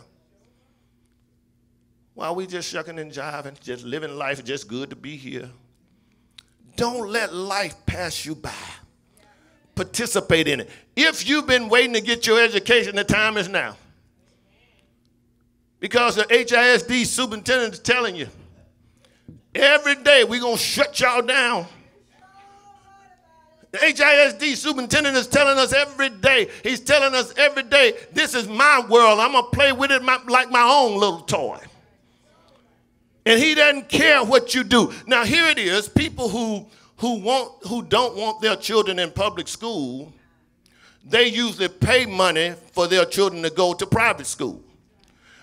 While we just shucking and jiving, just living life, just good to be here. Don't let life pass you by participate in it. If you've been waiting to get your education, the time is now. Because the HISD superintendent is telling you, every day we're going to shut y'all down. The HISD superintendent is telling us every day, he's telling us every day, this is my world. I'm going to play with it my, like my own little toy. And he doesn't care what you do. Now, here it is people who who want who don't want their children in public school, they usually pay money for their children to go to private school.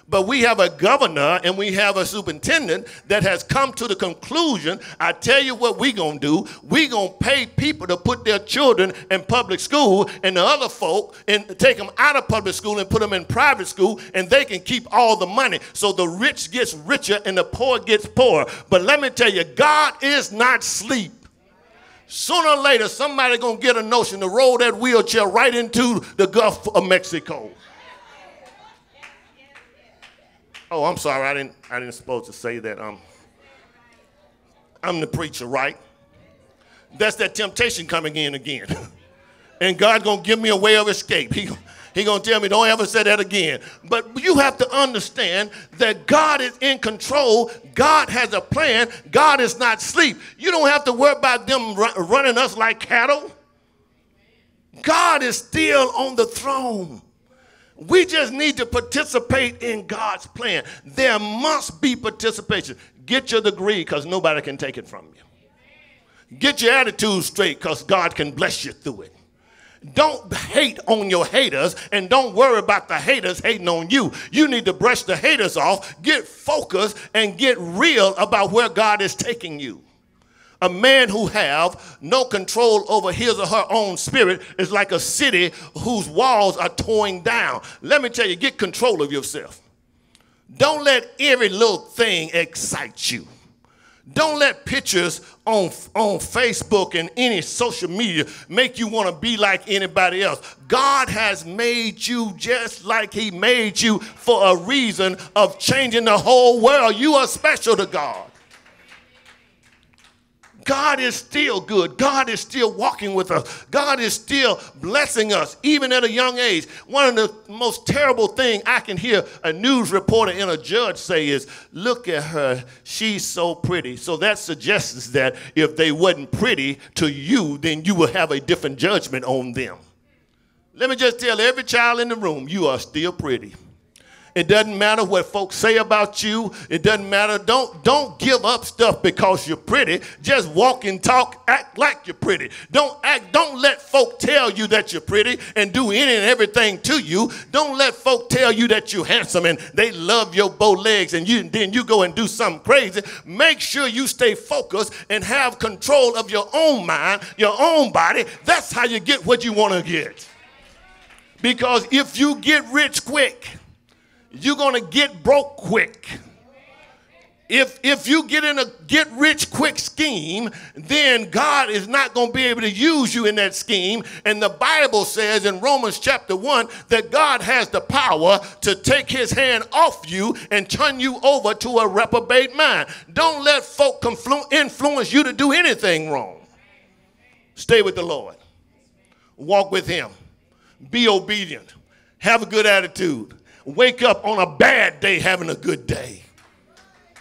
But we have a governor and we have a superintendent that has come to the conclusion, I tell you what we going to do. we going to pay people to put their children in public school and the other folk and take them out of public school and put them in private school and they can keep all the money. So the rich gets richer and the poor gets poorer. But let me tell you, God is not sleep. Sooner or later, somebody gonna get a notion to roll that wheelchair right into the Gulf of Mexico. Oh, I'm sorry, I didn't I didn't supposed to say that. Um, I'm the preacher, right? That's that temptation coming in again. [laughs] and God gonna give me a way of escape. He, he gonna tell me, don't ever say that again. But you have to understand that God is in control. God has a plan. God is not sleep. You don't have to worry about them running us like cattle. God is still on the throne. We just need to participate in God's plan. There must be participation. Get your degree because nobody can take it from you. Get your attitude straight because God can bless you through it. Don't hate on your haters and don't worry about the haters hating on you. You need to brush the haters off, get focused, and get real about where God is taking you. A man who have no control over his or her own spirit is like a city whose walls are torn down. Let me tell you, get control of yourself. Don't let every little thing excite you. Don't let pictures on, on Facebook and any social media make you want to be like anybody else. God has made you just like He made you for a reason of changing the whole world. You are special to God. God is still good. God is still walking with us. God is still blessing us, even at a young age. One of the most terrible things I can hear a news reporter and a judge say is, look at her, she's so pretty. So that suggests that if they wasn't pretty to you, then you will have a different judgment on them. Let me just tell every child in the room, you are still pretty. It doesn't matter what folks say about you. It doesn't matter. Don't don't give up stuff because you're pretty. Just walk and talk, act like you're pretty. Don't act. Don't let folk tell you that you're pretty and do any and everything to you. Don't let folk tell you that you're handsome and they love your bow legs and you then you go and do something crazy. Make sure you stay focused and have control of your own mind, your own body. That's how you get what you want to get. Because if you get rich quick you're going to get broke quick. If, if you get in a get rich quick scheme, then God is not going to be able to use you in that scheme. And the Bible says in Romans chapter 1 that God has the power to take his hand off you and turn you over to a reprobate mind. Don't let folk influence you to do anything wrong. Stay with the Lord, walk with him, be obedient, have a good attitude wake up on a bad day having a good day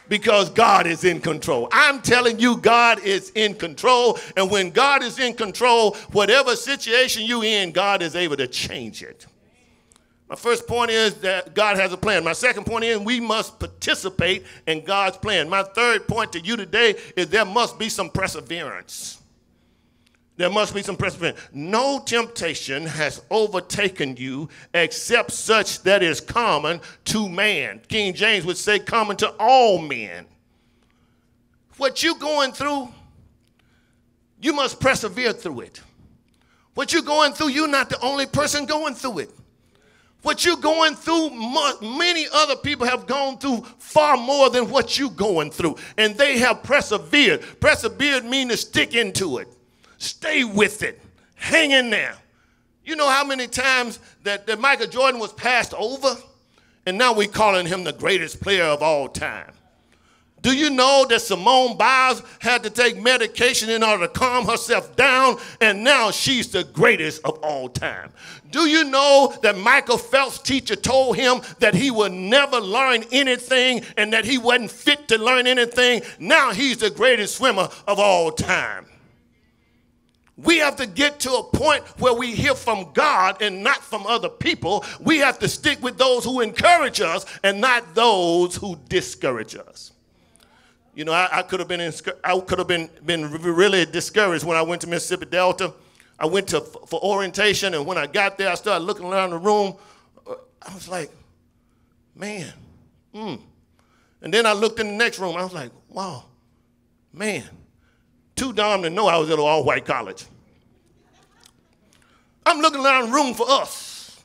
because God is in control. I'm telling you, God is in control. And when God is in control, whatever situation you in, God is able to change it. My first point is that God has a plan. My second point is we must participate in God's plan. My third point to you today is there must be some perseverance. There must be some perseverance. No temptation has overtaken you except such that is common to man. King James would say common to all men. What you're going through, you must persevere through it. What you're going through, you're not the only person going through it. What you're going through, many other people have gone through far more than what you're going through, and they have persevered. Persevered means to stick into it. Stay with it. Hang in there. You know how many times that, that Michael Jordan was passed over? And now we're calling him the greatest player of all time. Do you know that Simone Biles had to take medication in order to calm herself down, and now she's the greatest of all time? Do you know that Michael Phelps' teacher told him that he would never learn anything and that he wasn't fit to learn anything? Now he's the greatest swimmer of all time. We have to get to a point where we hear from God and not from other people. We have to stick with those who encourage us and not those who discourage us. You know, I, I could have been I could have been been really discouraged when I went to Mississippi Delta. I went to for orientation, and when I got there, I started looking around the room. I was like, man, hmm. And then I looked in the next room. I was like, wow, man too dumb to know I was at an all white college. I'm looking around the room for us.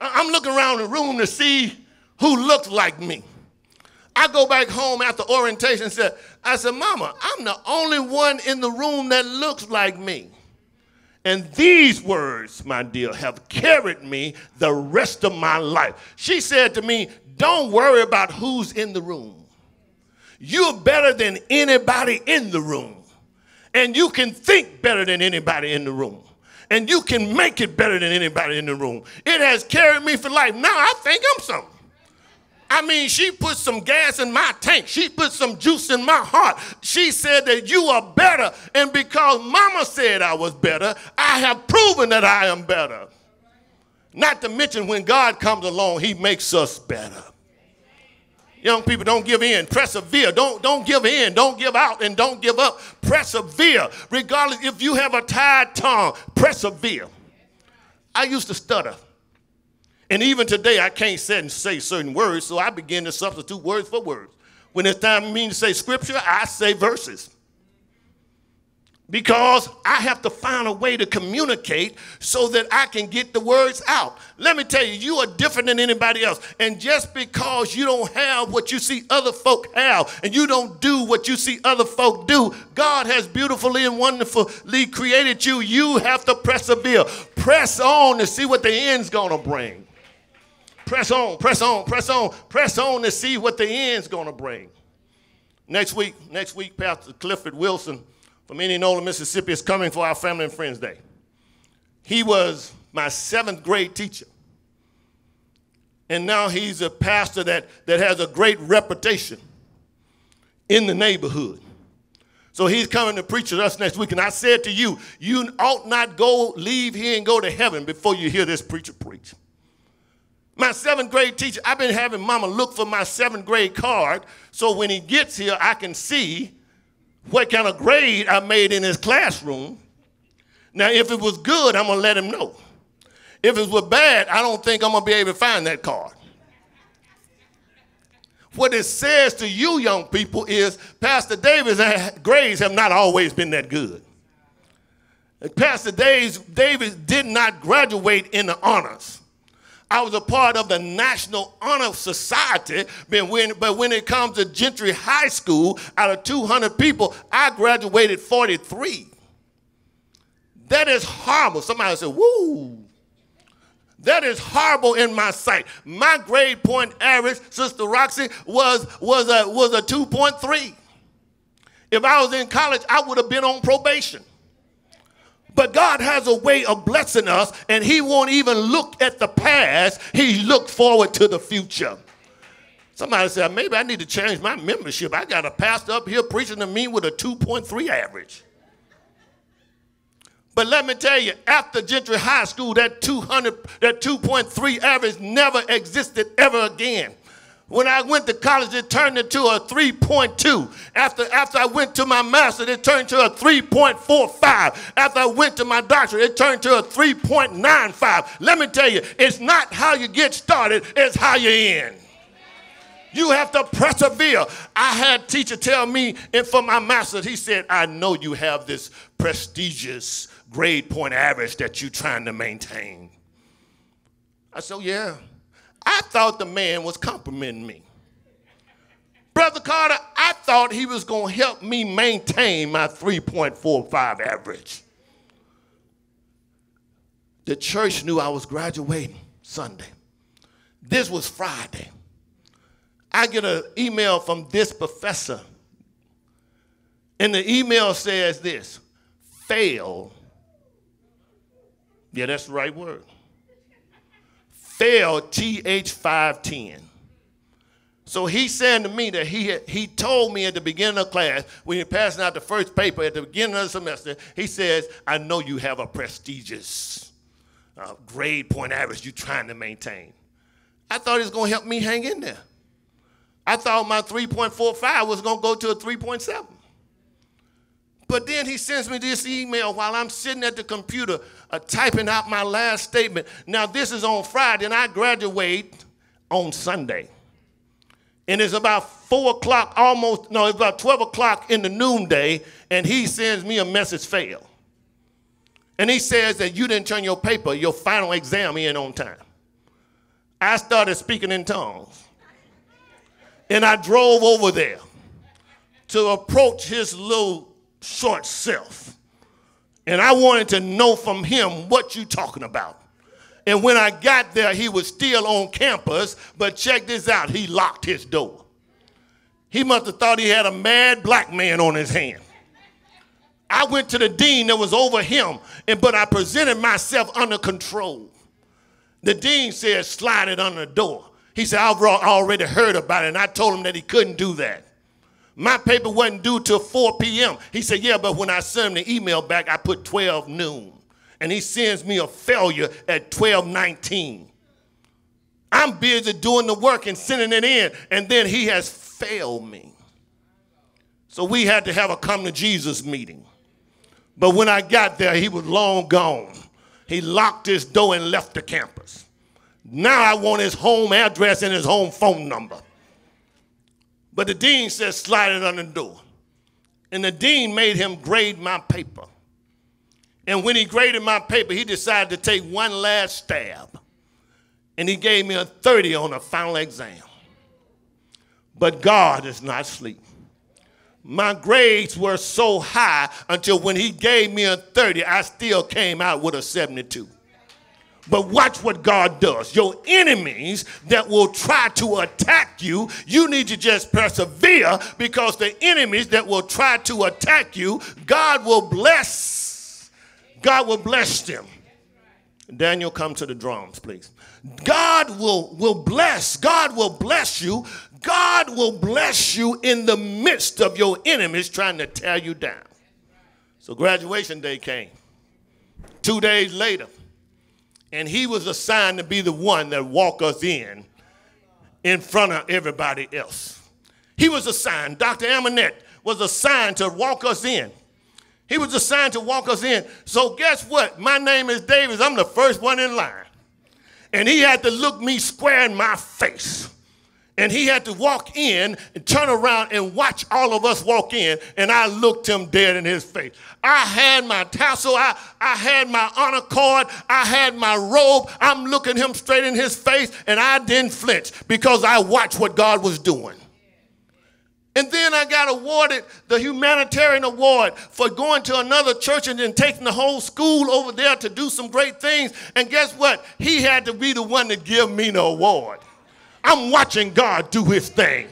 I'm looking around the room to see who looks like me. I go back home after orientation and said, I said, Mama, I'm the only one in the room that looks like me. And these words, my dear, have carried me the rest of my life. She said to me, Don't worry about who's in the room. You're better than anybody in the room and you can think better than anybody in the room. And you can make it better than anybody in the room. It has carried me for life. Now I think I'm something. I mean, she put some gas in my tank. She put some juice in my heart. She said that you are better. And because mama said I was better, I have proven that I am better. Not to mention when God comes along, he makes us better. Young people, don't give in. Persevere. Don't, don't give in. Don't give out and don't give up. Persevere. Regardless if you have a tired tongue, persevere. I used to stutter. And even today, I can't say and say certain words, so I begin to substitute words for words. When it's time for me to say scripture, I say verses. Because I have to find a way to communicate so that I can get the words out. Let me tell you, you are different than anybody else. And just because you don't have what you see other folk have, and you don't do what you see other folk do, God has beautifully and wonderfully created you. You have to persevere. Press on to see what the end's gonna bring. Press on, press on, press on, press on to see what the end's going to bring. Next week, next week, Pastor Clifford Wilson from Indianola, Mississippi is coming for our Family and Friends Day. He was my seventh grade teacher. And now he's a pastor that, that has a great reputation in the neighborhood. So he's coming to preach to us next week. And I said to you, you ought not go leave here and go to heaven before you hear this preacher preach. My seventh grade teacher, I've been having mama look for my seventh grade card so when he gets here, I can see what kind of grade I made in his classroom. Now, if it was good, I'm going to let him know. If it was bad, I don't think I'm going to be able to find that card. What it says to you, young people, is Pastor Davis' grades have not always been that good. Pastor Davis, Davis did not graduate in the honors. I was a part of the National Honor Society, but when, but when it comes to Gentry High School, out of 200 people, I graduated 43. That is horrible. Somebody said, woo. That is horrible in my sight. My grade point average, Sister Roxy, was, was a, was a 2.3. If I was in college, I would have been on probation. But God has a way of blessing us, and He won't even look at the past, He looks forward to the future. Somebody said, maybe I need to change my membership. I got a pastor up here preaching to me with a 2.3 average. But let me tell you, after Gentry High School, that 200, that 2.3 average never existed ever again. When I went to college, it turned into a 3.2. After, after I went to my master, it turned to a 3.45. After I went to my doctorate, it turned to a 3.95. Let me tell you, it's not how you get started, it's how you end. You have to persevere. I had teacher tell me, and for my master, he said, I know you have this prestigious grade point average that you're trying to maintain. I said, oh, yeah. I thought the man was complimenting me. Brother Carter, I thought he was going to help me maintain my 3.45 average. The church knew I was graduating Sunday. This was Friday. I get an email from this professor, and the email says this fail. Yeah, that's the right word failed TH510. So he's saying to me that he, he told me at the beginning of class, when you're passing out the first paper at the beginning of the semester, he says, I know you have a prestigious uh, grade point average you're trying to maintain. I thought he was going to help me hang in there. I thought my 3.45 was going to go to a 3.7. But then he sends me this email while I'm sitting at the computer uh, typing out my last statement. Now, this is on Friday, and I graduate on Sunday. And it's about four o'clock, almost, no, it's about 12 o'clock in the noonday, and he sends me a message fail. And he says that you didn't turn your paper, your final exam in on time. I started speaking in tongues. And I drove over there to approach his little short self. And I wanted to know from him what you talking about. And when I got there, he was still on campus, but check this out, he locked his door. He must have thought he had a mad black man on his hand. I went to the dean that was over him, and but I presented myself under control. The dean said, slide it under the door. He said, I've already heard about it, and I told him that he couldn't do that. My paper wasn't due till 4 p.m. He said, Yeah, but when I sent him the email back, I put 12 noon. And he sends me a failure at 1219. I'm busy doing the work and sending it in, and then he has failed me. So we had to have a come to Jesus meeting. But when I got there, he was long gone. He locked his door and left the campus. Now I want his home address and his home phone number. But the dean said, slide it under the door. And the dean made him grade my paper. And when he graded my paper, he decided to take one last stab. And he gave me a 30 on the final exam. But God is not asleep. My grades were so high until when he gave me a 30, I still came out with a 72. But watch what God does. Your enemies that will try to attack you, you need to just persevere because the enemies that will try to attack you, God will bless. God will bless them. Daniel, come to the drums, please. God will, will bless. God will bless you. God will bless you in the midst of your enemies trying to tear you down. So graduation day came. Two days later, and he was assigned to be the one that walk us in in front of everybody else. He was assigned, Dr. Amonette was assigned to walk us in. He was assigned to walk us in. So guess what? My name is Davis. I'm the first one in line. And he had to look me square in my face. And he had to walk in and turn around and watch all of us walk in. And I looked him dead in his face. I had my tassel, I, I had my honor cord, I had my robe. I'm looking him straight in his face, and I didn't flinch because I watched what God was doing. And then I got awarded the humanitarian award for going to another church and then taking the whole school over there to do some great things. And guess what? He had to be the one to give me the award. I'm watching God do his thing.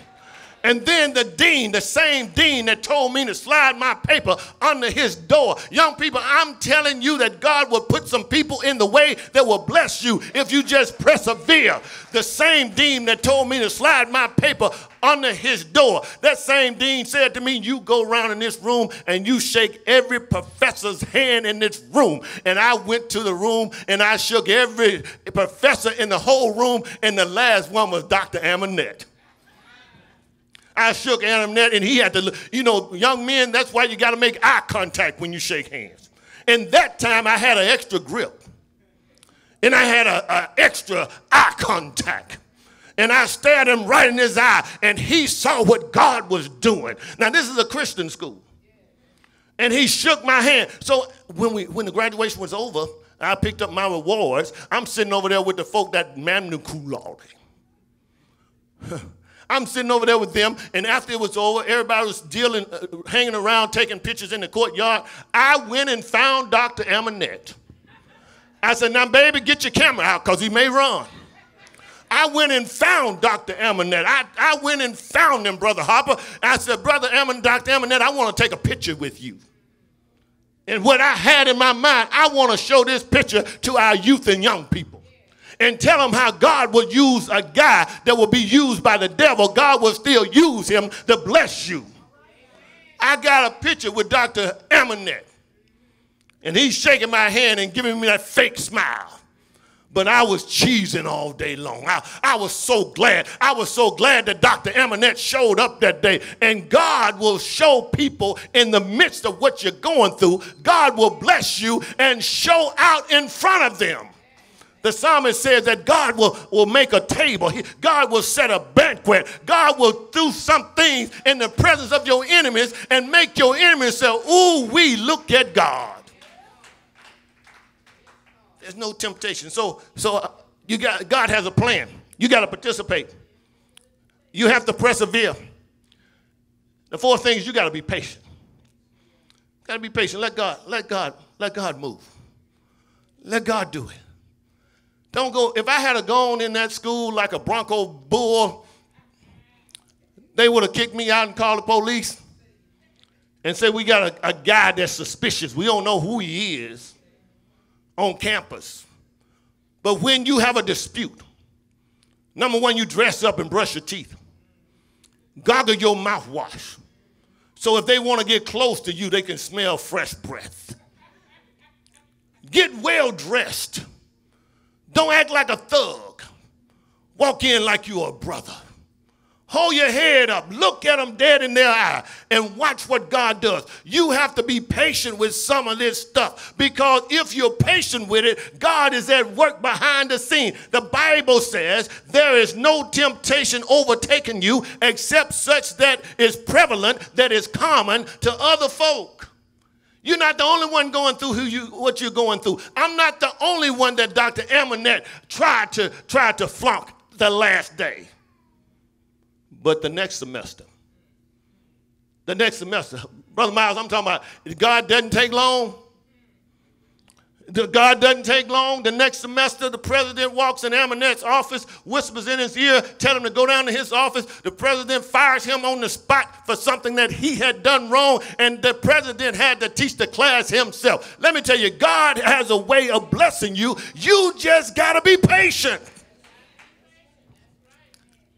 And then the dean, the same dean that told me to slide my paper under his door. Young people, I'm telling you that God will put some people in the way that will bless you if you just persevere. The same dean that told me to slide my paper under his door. That same dean said to me, You go around in this room and you shake every professor's hand in this room. And I went to the room and I shook every professor in the whole room, and the last one was Dr. Amonette. I shook Amonette and he had to, you know, young men, that's why you got to make eye contact when you shake hands. And that time I had an extra grip. And I had an extra eye contact and I stared him right in his eye, and he saw what God was doing. Now, this is a Christian school. And he shook my hand. So when we when the graduation was over, I picked up my rewards. I'm sitting over there with the folk that mamnukulade. [laughs] I'm sitting over there with them, and after it was over, everybody was dealing, uh, hanging around, taking pictures in the courtyard. I went and found Dr. Amonette. I said, "Now, baby, get your camera out, cause he may run." I went and found Dr. Amonette. I, I went and found him, Brother Harper. I said, Brother Ammon, Dr. Amonette, I want to take a picture with you. And what I had in my mind, I want to show this picture to our youth and young people and tell them how God will use a guy that will be used by the devil. God will still use him to bless you. I got a picture with Dr. Amonette, and he's shaking my hand and giving me that fake smile but I was cheesing all day long. I, I was so glad. I was so glad that Dr. Amonette showed up that day. And God will show people in the midst of what you're going through, God will bless you and show out in front of them. The psalmist says that God will, will make a table. He, God will set a banquet. God will do some things in the presence of your enemies and make your enemies say, Ooh, we look at God. There's no temptation. So, so uh, you got God has a plan. You got to participate. You have to persevere. The four things you got to be patient. Got to be patient. Let God, let God, let God move. Let God do it. Don't go. If I had a gone in that school like a Bronco bull, they would have kicked me out and called the police and said we got a, a guy that's suspicious. We don't know who he is on campus. But when you have a dispute, Number one, you dress up and brush your teeth. Goggle your mouthwash. So if they want to get close to you, they can smell fresh breath. Get well dressed. Don't act like a thug. Walk in like you're a brother. Hold your head up. Look at them dead in their eye and watch what God does. You have to be patient with some of this stuff because if you're patient with it, God is at work behind the scene. The Bible says there is no temptation overtaking you except such that is prevalent, that is common to other folk. You're not the only one going through who you what you're going through. I'm not the only one that Dr. Amonette tried to tried to flunk the last day. But the next semester, the next semester, Brother Miles, I'm talking about God doesn't take long. The God doesn't take long. The next semester, the president walks in Amonette's office, whispers in his ear, tell him to go down to his office. The president fires him on the spot for something that he had done wrong, and the president had to teach the class himself. Let me tell you, God has a way of blessing you. You just got to be patient.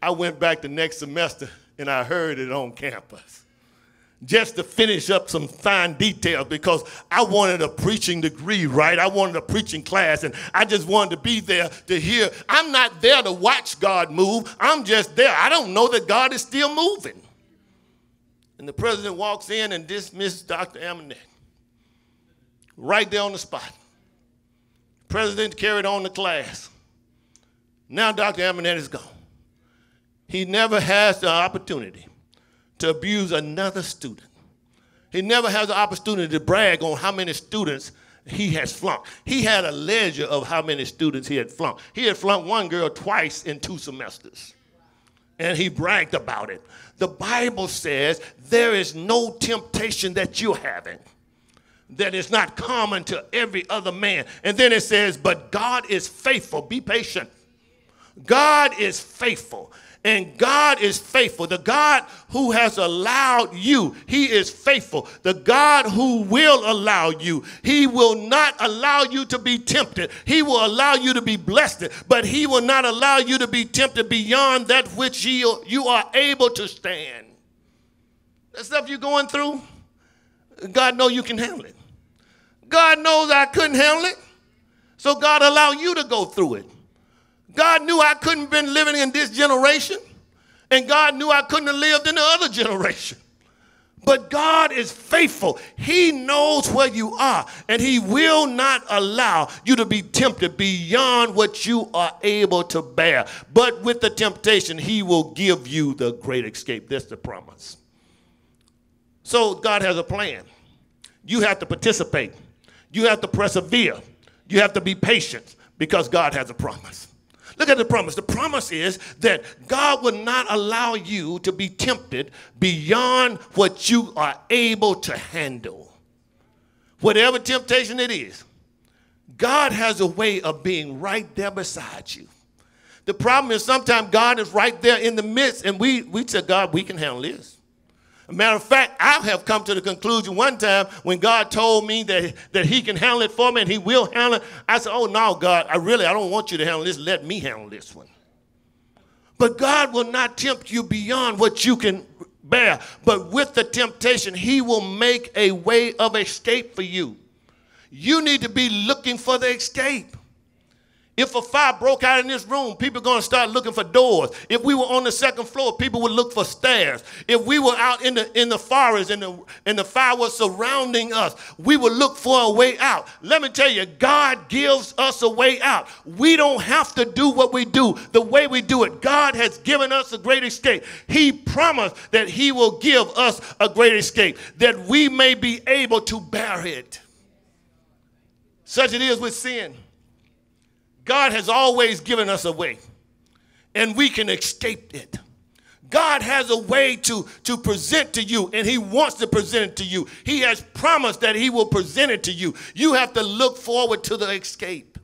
I went back the next semester and I heard it on campus just to finish up some fine details because I wanted a preaching degree, right? I wanted a preaching class, and I just wanted to be there to hear. I'm not there to watch God move, I'm just there. I don't know that God is still moving. And the president walks in and dismisses Dr. Amonette right there on the spot. President carried on the class. Now Dr. Amonette is gone. He never has the opportunity to abuse another student. He never has the opportunity to brag on how many students he has flunked. He had a ledger of how many students he had flunked. He had flunked one girl twice in two semesters, and he bragged about it. The Bible says there is no temptation that you're having that is not common to every other man. And then it says, but God is faithful. Be patient. God is faithful. And God is faithful. The God who has allowed you, He is faithful. The God who will allow you, He will not allow you to be tempted. He will allow you to be blessed, but He will not allow you to be tempted beyond that which you, are able to stand. That stuff you're going through, God knows you can handle it. God knows I couldn't handle it. So God allowed you to go through it. God knew I couldn't have been living in this generation, and God knew I couldn't have lived in the other generation. But God is faithful. He knows where you are, and He will not allow you to be tempted beyond what you are able to bear. But with the temptation, He will give you the great escape. That's the promise. So God has a plan. You have to participate, you have to persevere, you have to be patient because God has a promise. Look at the promise. The promise is that God will not allow you to be tempted beyond what you are able to handle. Whatever temptation it is, God has a way of being right there beside you. The problem is sometimes God is right there in the midst, and we, we say, God, we can handle this. A matter of fact, I have come to the conclusion one time when God told me that, that He can handle it for me and He will handle it. I said, Oh, no, God, I really I don't want you to handle this. Let me handle this one. But God will not tempt you beyond what you can bear. But with the temptation, He will make a way of escape for you. You need to be looking for the escape. If a fire broke out in this room, people are going to start looking for doors. If we were on the second floor, people would look for stairs. If we were out in the in the forest and the and the fire was surrounding us, we would look for a way out. Let me tell you, God gives us a way out. We don't have to do what we do the way we do it. God has given us a great escape. He promised that He will give us a great escape, that we may be able to bear it. Such it is with sin. God has always given us a way, and we can escape it. God has a way to, to present to you, and He wants to present it to you. He has promised that He will present it to you. You have to look forward to the escape.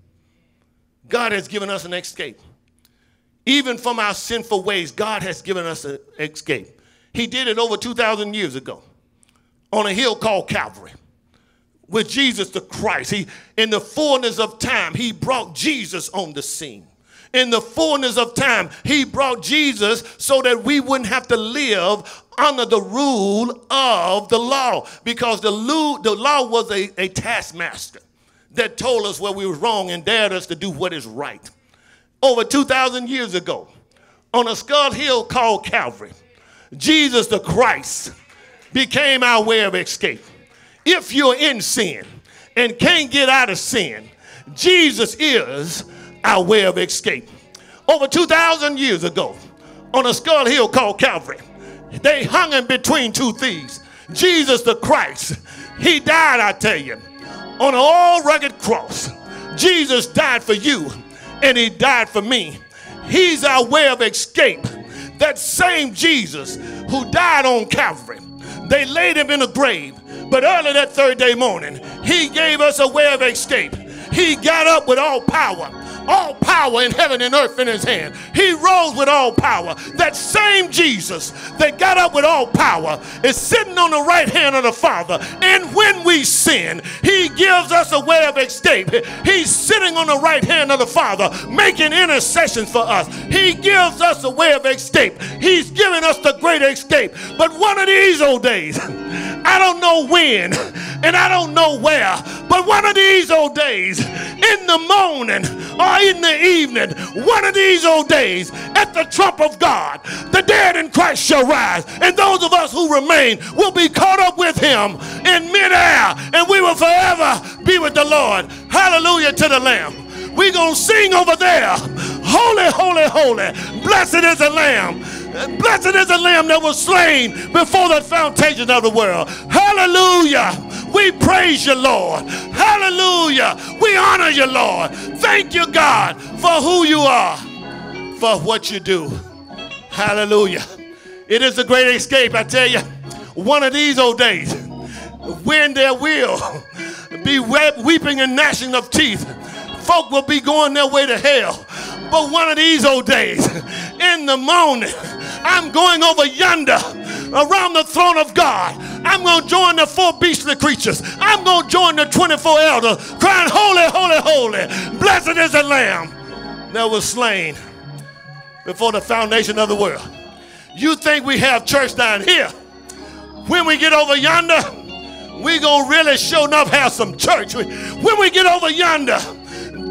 God has given us an escape. Even from our sinful ways, God has given us an escape. He did it over 2,000 years ago on a hill called Calvary with Jesus the Christ. He, in the fullness of time, he brought Jesus on the scene. In the fullness of time, he brought Jesus so that we wouldn't have to live under the rule of the law because the, lu- the law was a, a taskmaster that told us where we were wrong and dared us to do what is right. Over 2,000 years ago, on a skull hill called Calvary, Jesus the Christ became our way of escape. If you're in sin and can't get out of sin, Jesus is our way of escape. Over 2,000 years ago, on a skull hill called Calvary, they hung him between two thieves. Jesus the Christ, he died, I tell you, on an all rugged cross. Jesus died for you, and he died for me. He's our way of escape. That same Jesus who died on Calvary, they laid him in a grave, but early that third day morning, he gave us a way of escape. He got up with all power all power in heaven and earth in his hand. He rose with all power. That same Jesus that got up with all power is sitting on the right hand of the Father. And when we sin, he gives us a way of escape. He's sitting on the right hand of the Father, making intercessions for us. He gives us a way of escape. He's giving us the great escape. But one of these old days, [laughs] I don't know when and I don't know where, but one of these old days, in the morning or in the evening, one of these old days, at the trump of God, the dead in Christ shall rise, and those of us who remain will be caught up with him in midair, and we will forever be with the Lord. Hallelujah to the Lamb. We're going to sing over there. Holy, holy, holy. Blessed is the Lamb. Blessed is the Lamb that was slain before the foundation of the world. Hallelujah. We praise you, Lord. Hallelujah. We honor you, Lord. Thank you, God, for who you are, for what you do. Hallelujah. It is a great escape, I tell you. One of these old days, when there will be weeping and gnashing of teeth, folk will be going their way to hell. But one of these old days, in the morning, I'm going over yonder around the throne of God. I'm going to join the four beastly creatures. I'm going to join the 24 elders crying, Holy, holy, holy. Blessed is the Lamb that was slain before the foundation of the world. You think we have church down here? When we get over yonder, we going to really show enough have some church. When we get over yonder,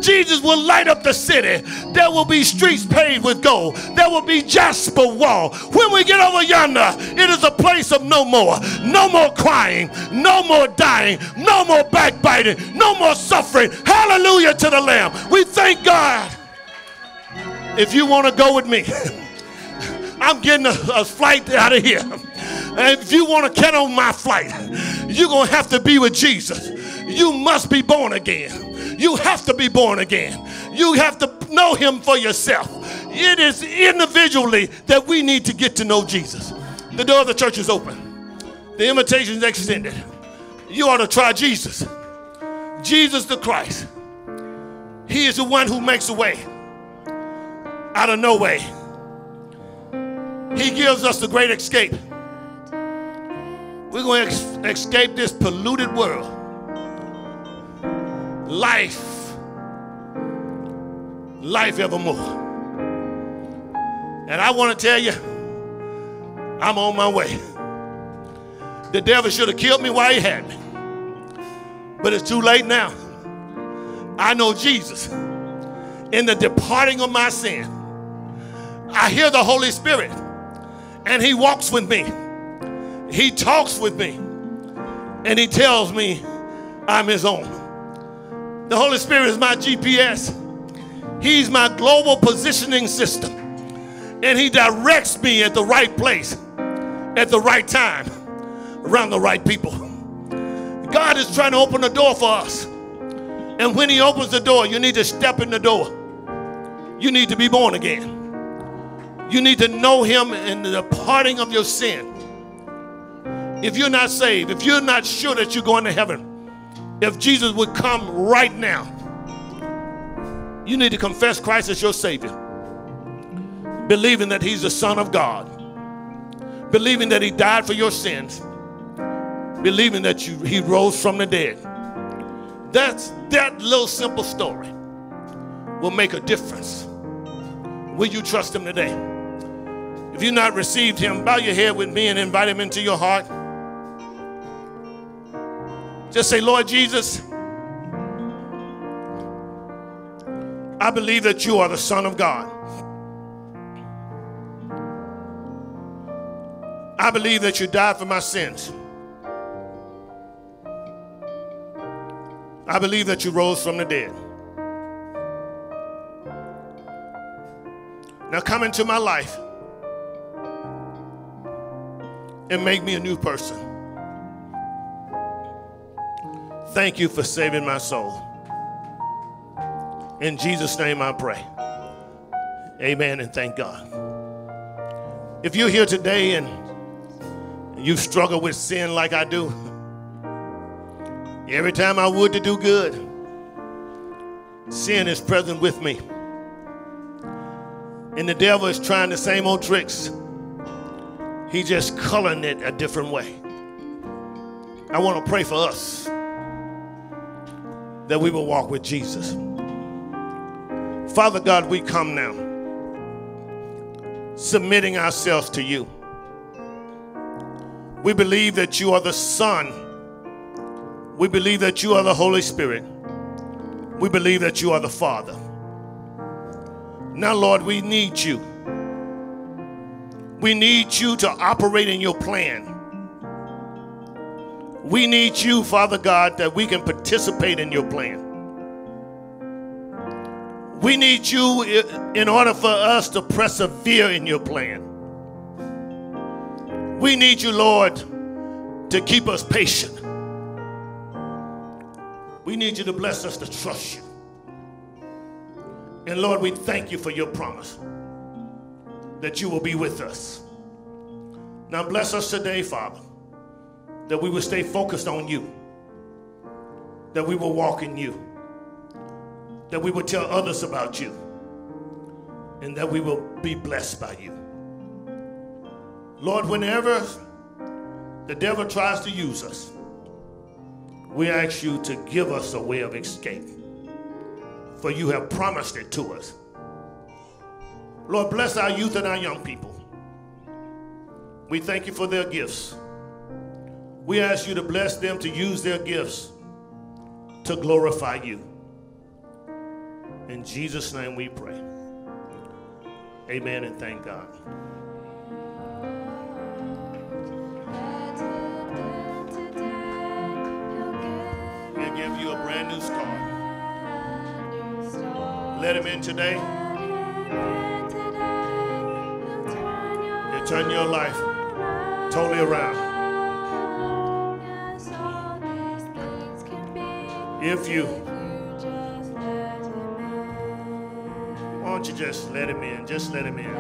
Jesus will light up the city. There will be streets paved with gold. There will be jasper wall. When we get over yonder, it is a place of no more. No more crying. No more dying. No more backbiting. No more suffering. Hallelujah to the Lamb. We thank God. If you want to go with me, [laughs] I'm getting a, a flight out of here. And if you want to get on my flight, you're going to have to be with Jesus. You must be born again. You have to be born again. You have to know him for yourself. It is individually that we need to get to know Jesus. The door of the church is open. The invitation is extended. You ought to try Jesus. Jesus the Christ. He is the one who makes a way out of no way. He gives us the great escape. We're going to escape this polluted world life, life evermore. And I want to tell you, I'm on my way. The devil should have killed me while he had me. But it's too late now. I know Jesus. In the departing of my sin, I hear the Holy Spirit, and He walks with me. He talks with me, and He tells me I'm His own. The Holy Spirit is my GPS. He's my global positioning system. And He directs me at the right place, at the right time, around the right people. God is trying to open the door for us. And when He opens the door, you need to step in the door. You need to be born again. You need to know Him in the parting of your sin. If you're not saved, if you're not sure that you're going to heaven, if Jesus would come right now, you need to confess Christ as your Savior, believing that He's the Son of God, believing that He died for your sins, believing that you, He rose from the dead. That's that little simple story will make a difference Will you trust him today? If you've not received him, bow your head with me and invite him into your heart. Just say, Lord Jesus, I believe that you are the Son of God. I believe that you died for my sins. I believe that you rose from the dead. Now come into my life and make me a new person. Thank you for saving my soul. In Jesus' name I pray. Amen and thank God. If you're here today and you struggle with sin like I do, every time I would to do good, sin is present with me. And the devil is trying the same old tricks. He just coloring it a different way. I want to pray for us that we will walk with Jesus. Father God, we come now submitting ourselves to you. We believe that you are the Son. We believe that you are the Holy Spirit. We believe that you are the Father. Now, Lord, we need you. We need you to operate in your plan. We need you, Father God, that we can participate in your plan. We need you in order for us to persevere in your plan. We need you, Lord, to keep us patient. We need you to bless us to trust you. And Lord, we thank you for your promise that you will be with us. Now bless us today, Father, that we will stay focused on you, that we will walk in you, that we will tell others about you, and that we will be blessed by you. Lord, whenever the devil tries to use us, we ask you to give us a way of escape for you have promised it to us. Lord, bless our youth and our young people. We thank you for their gifts. We ask you to bless them to use their gifts to glorify you. In Jesus' name we pray. Amen and thank God. We'll give you a brand new start. Let him in today. And turn your life totally around. If you, why don't you just let him in? Just let him in.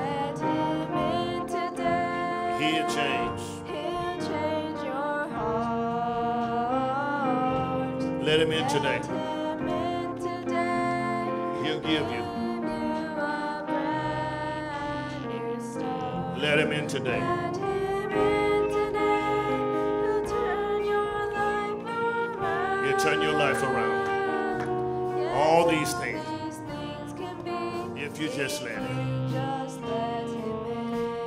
He'll change. Let him in today. He'll give you. Let him in today. Turn your life around. All these things. If you just let him. In.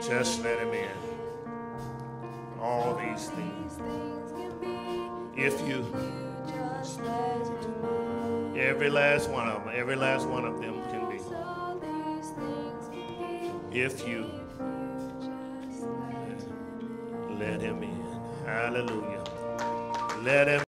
Just let him in. All these things. If you Every last one of them, every last one of them can be. If you let him in. Hallelujah. Let him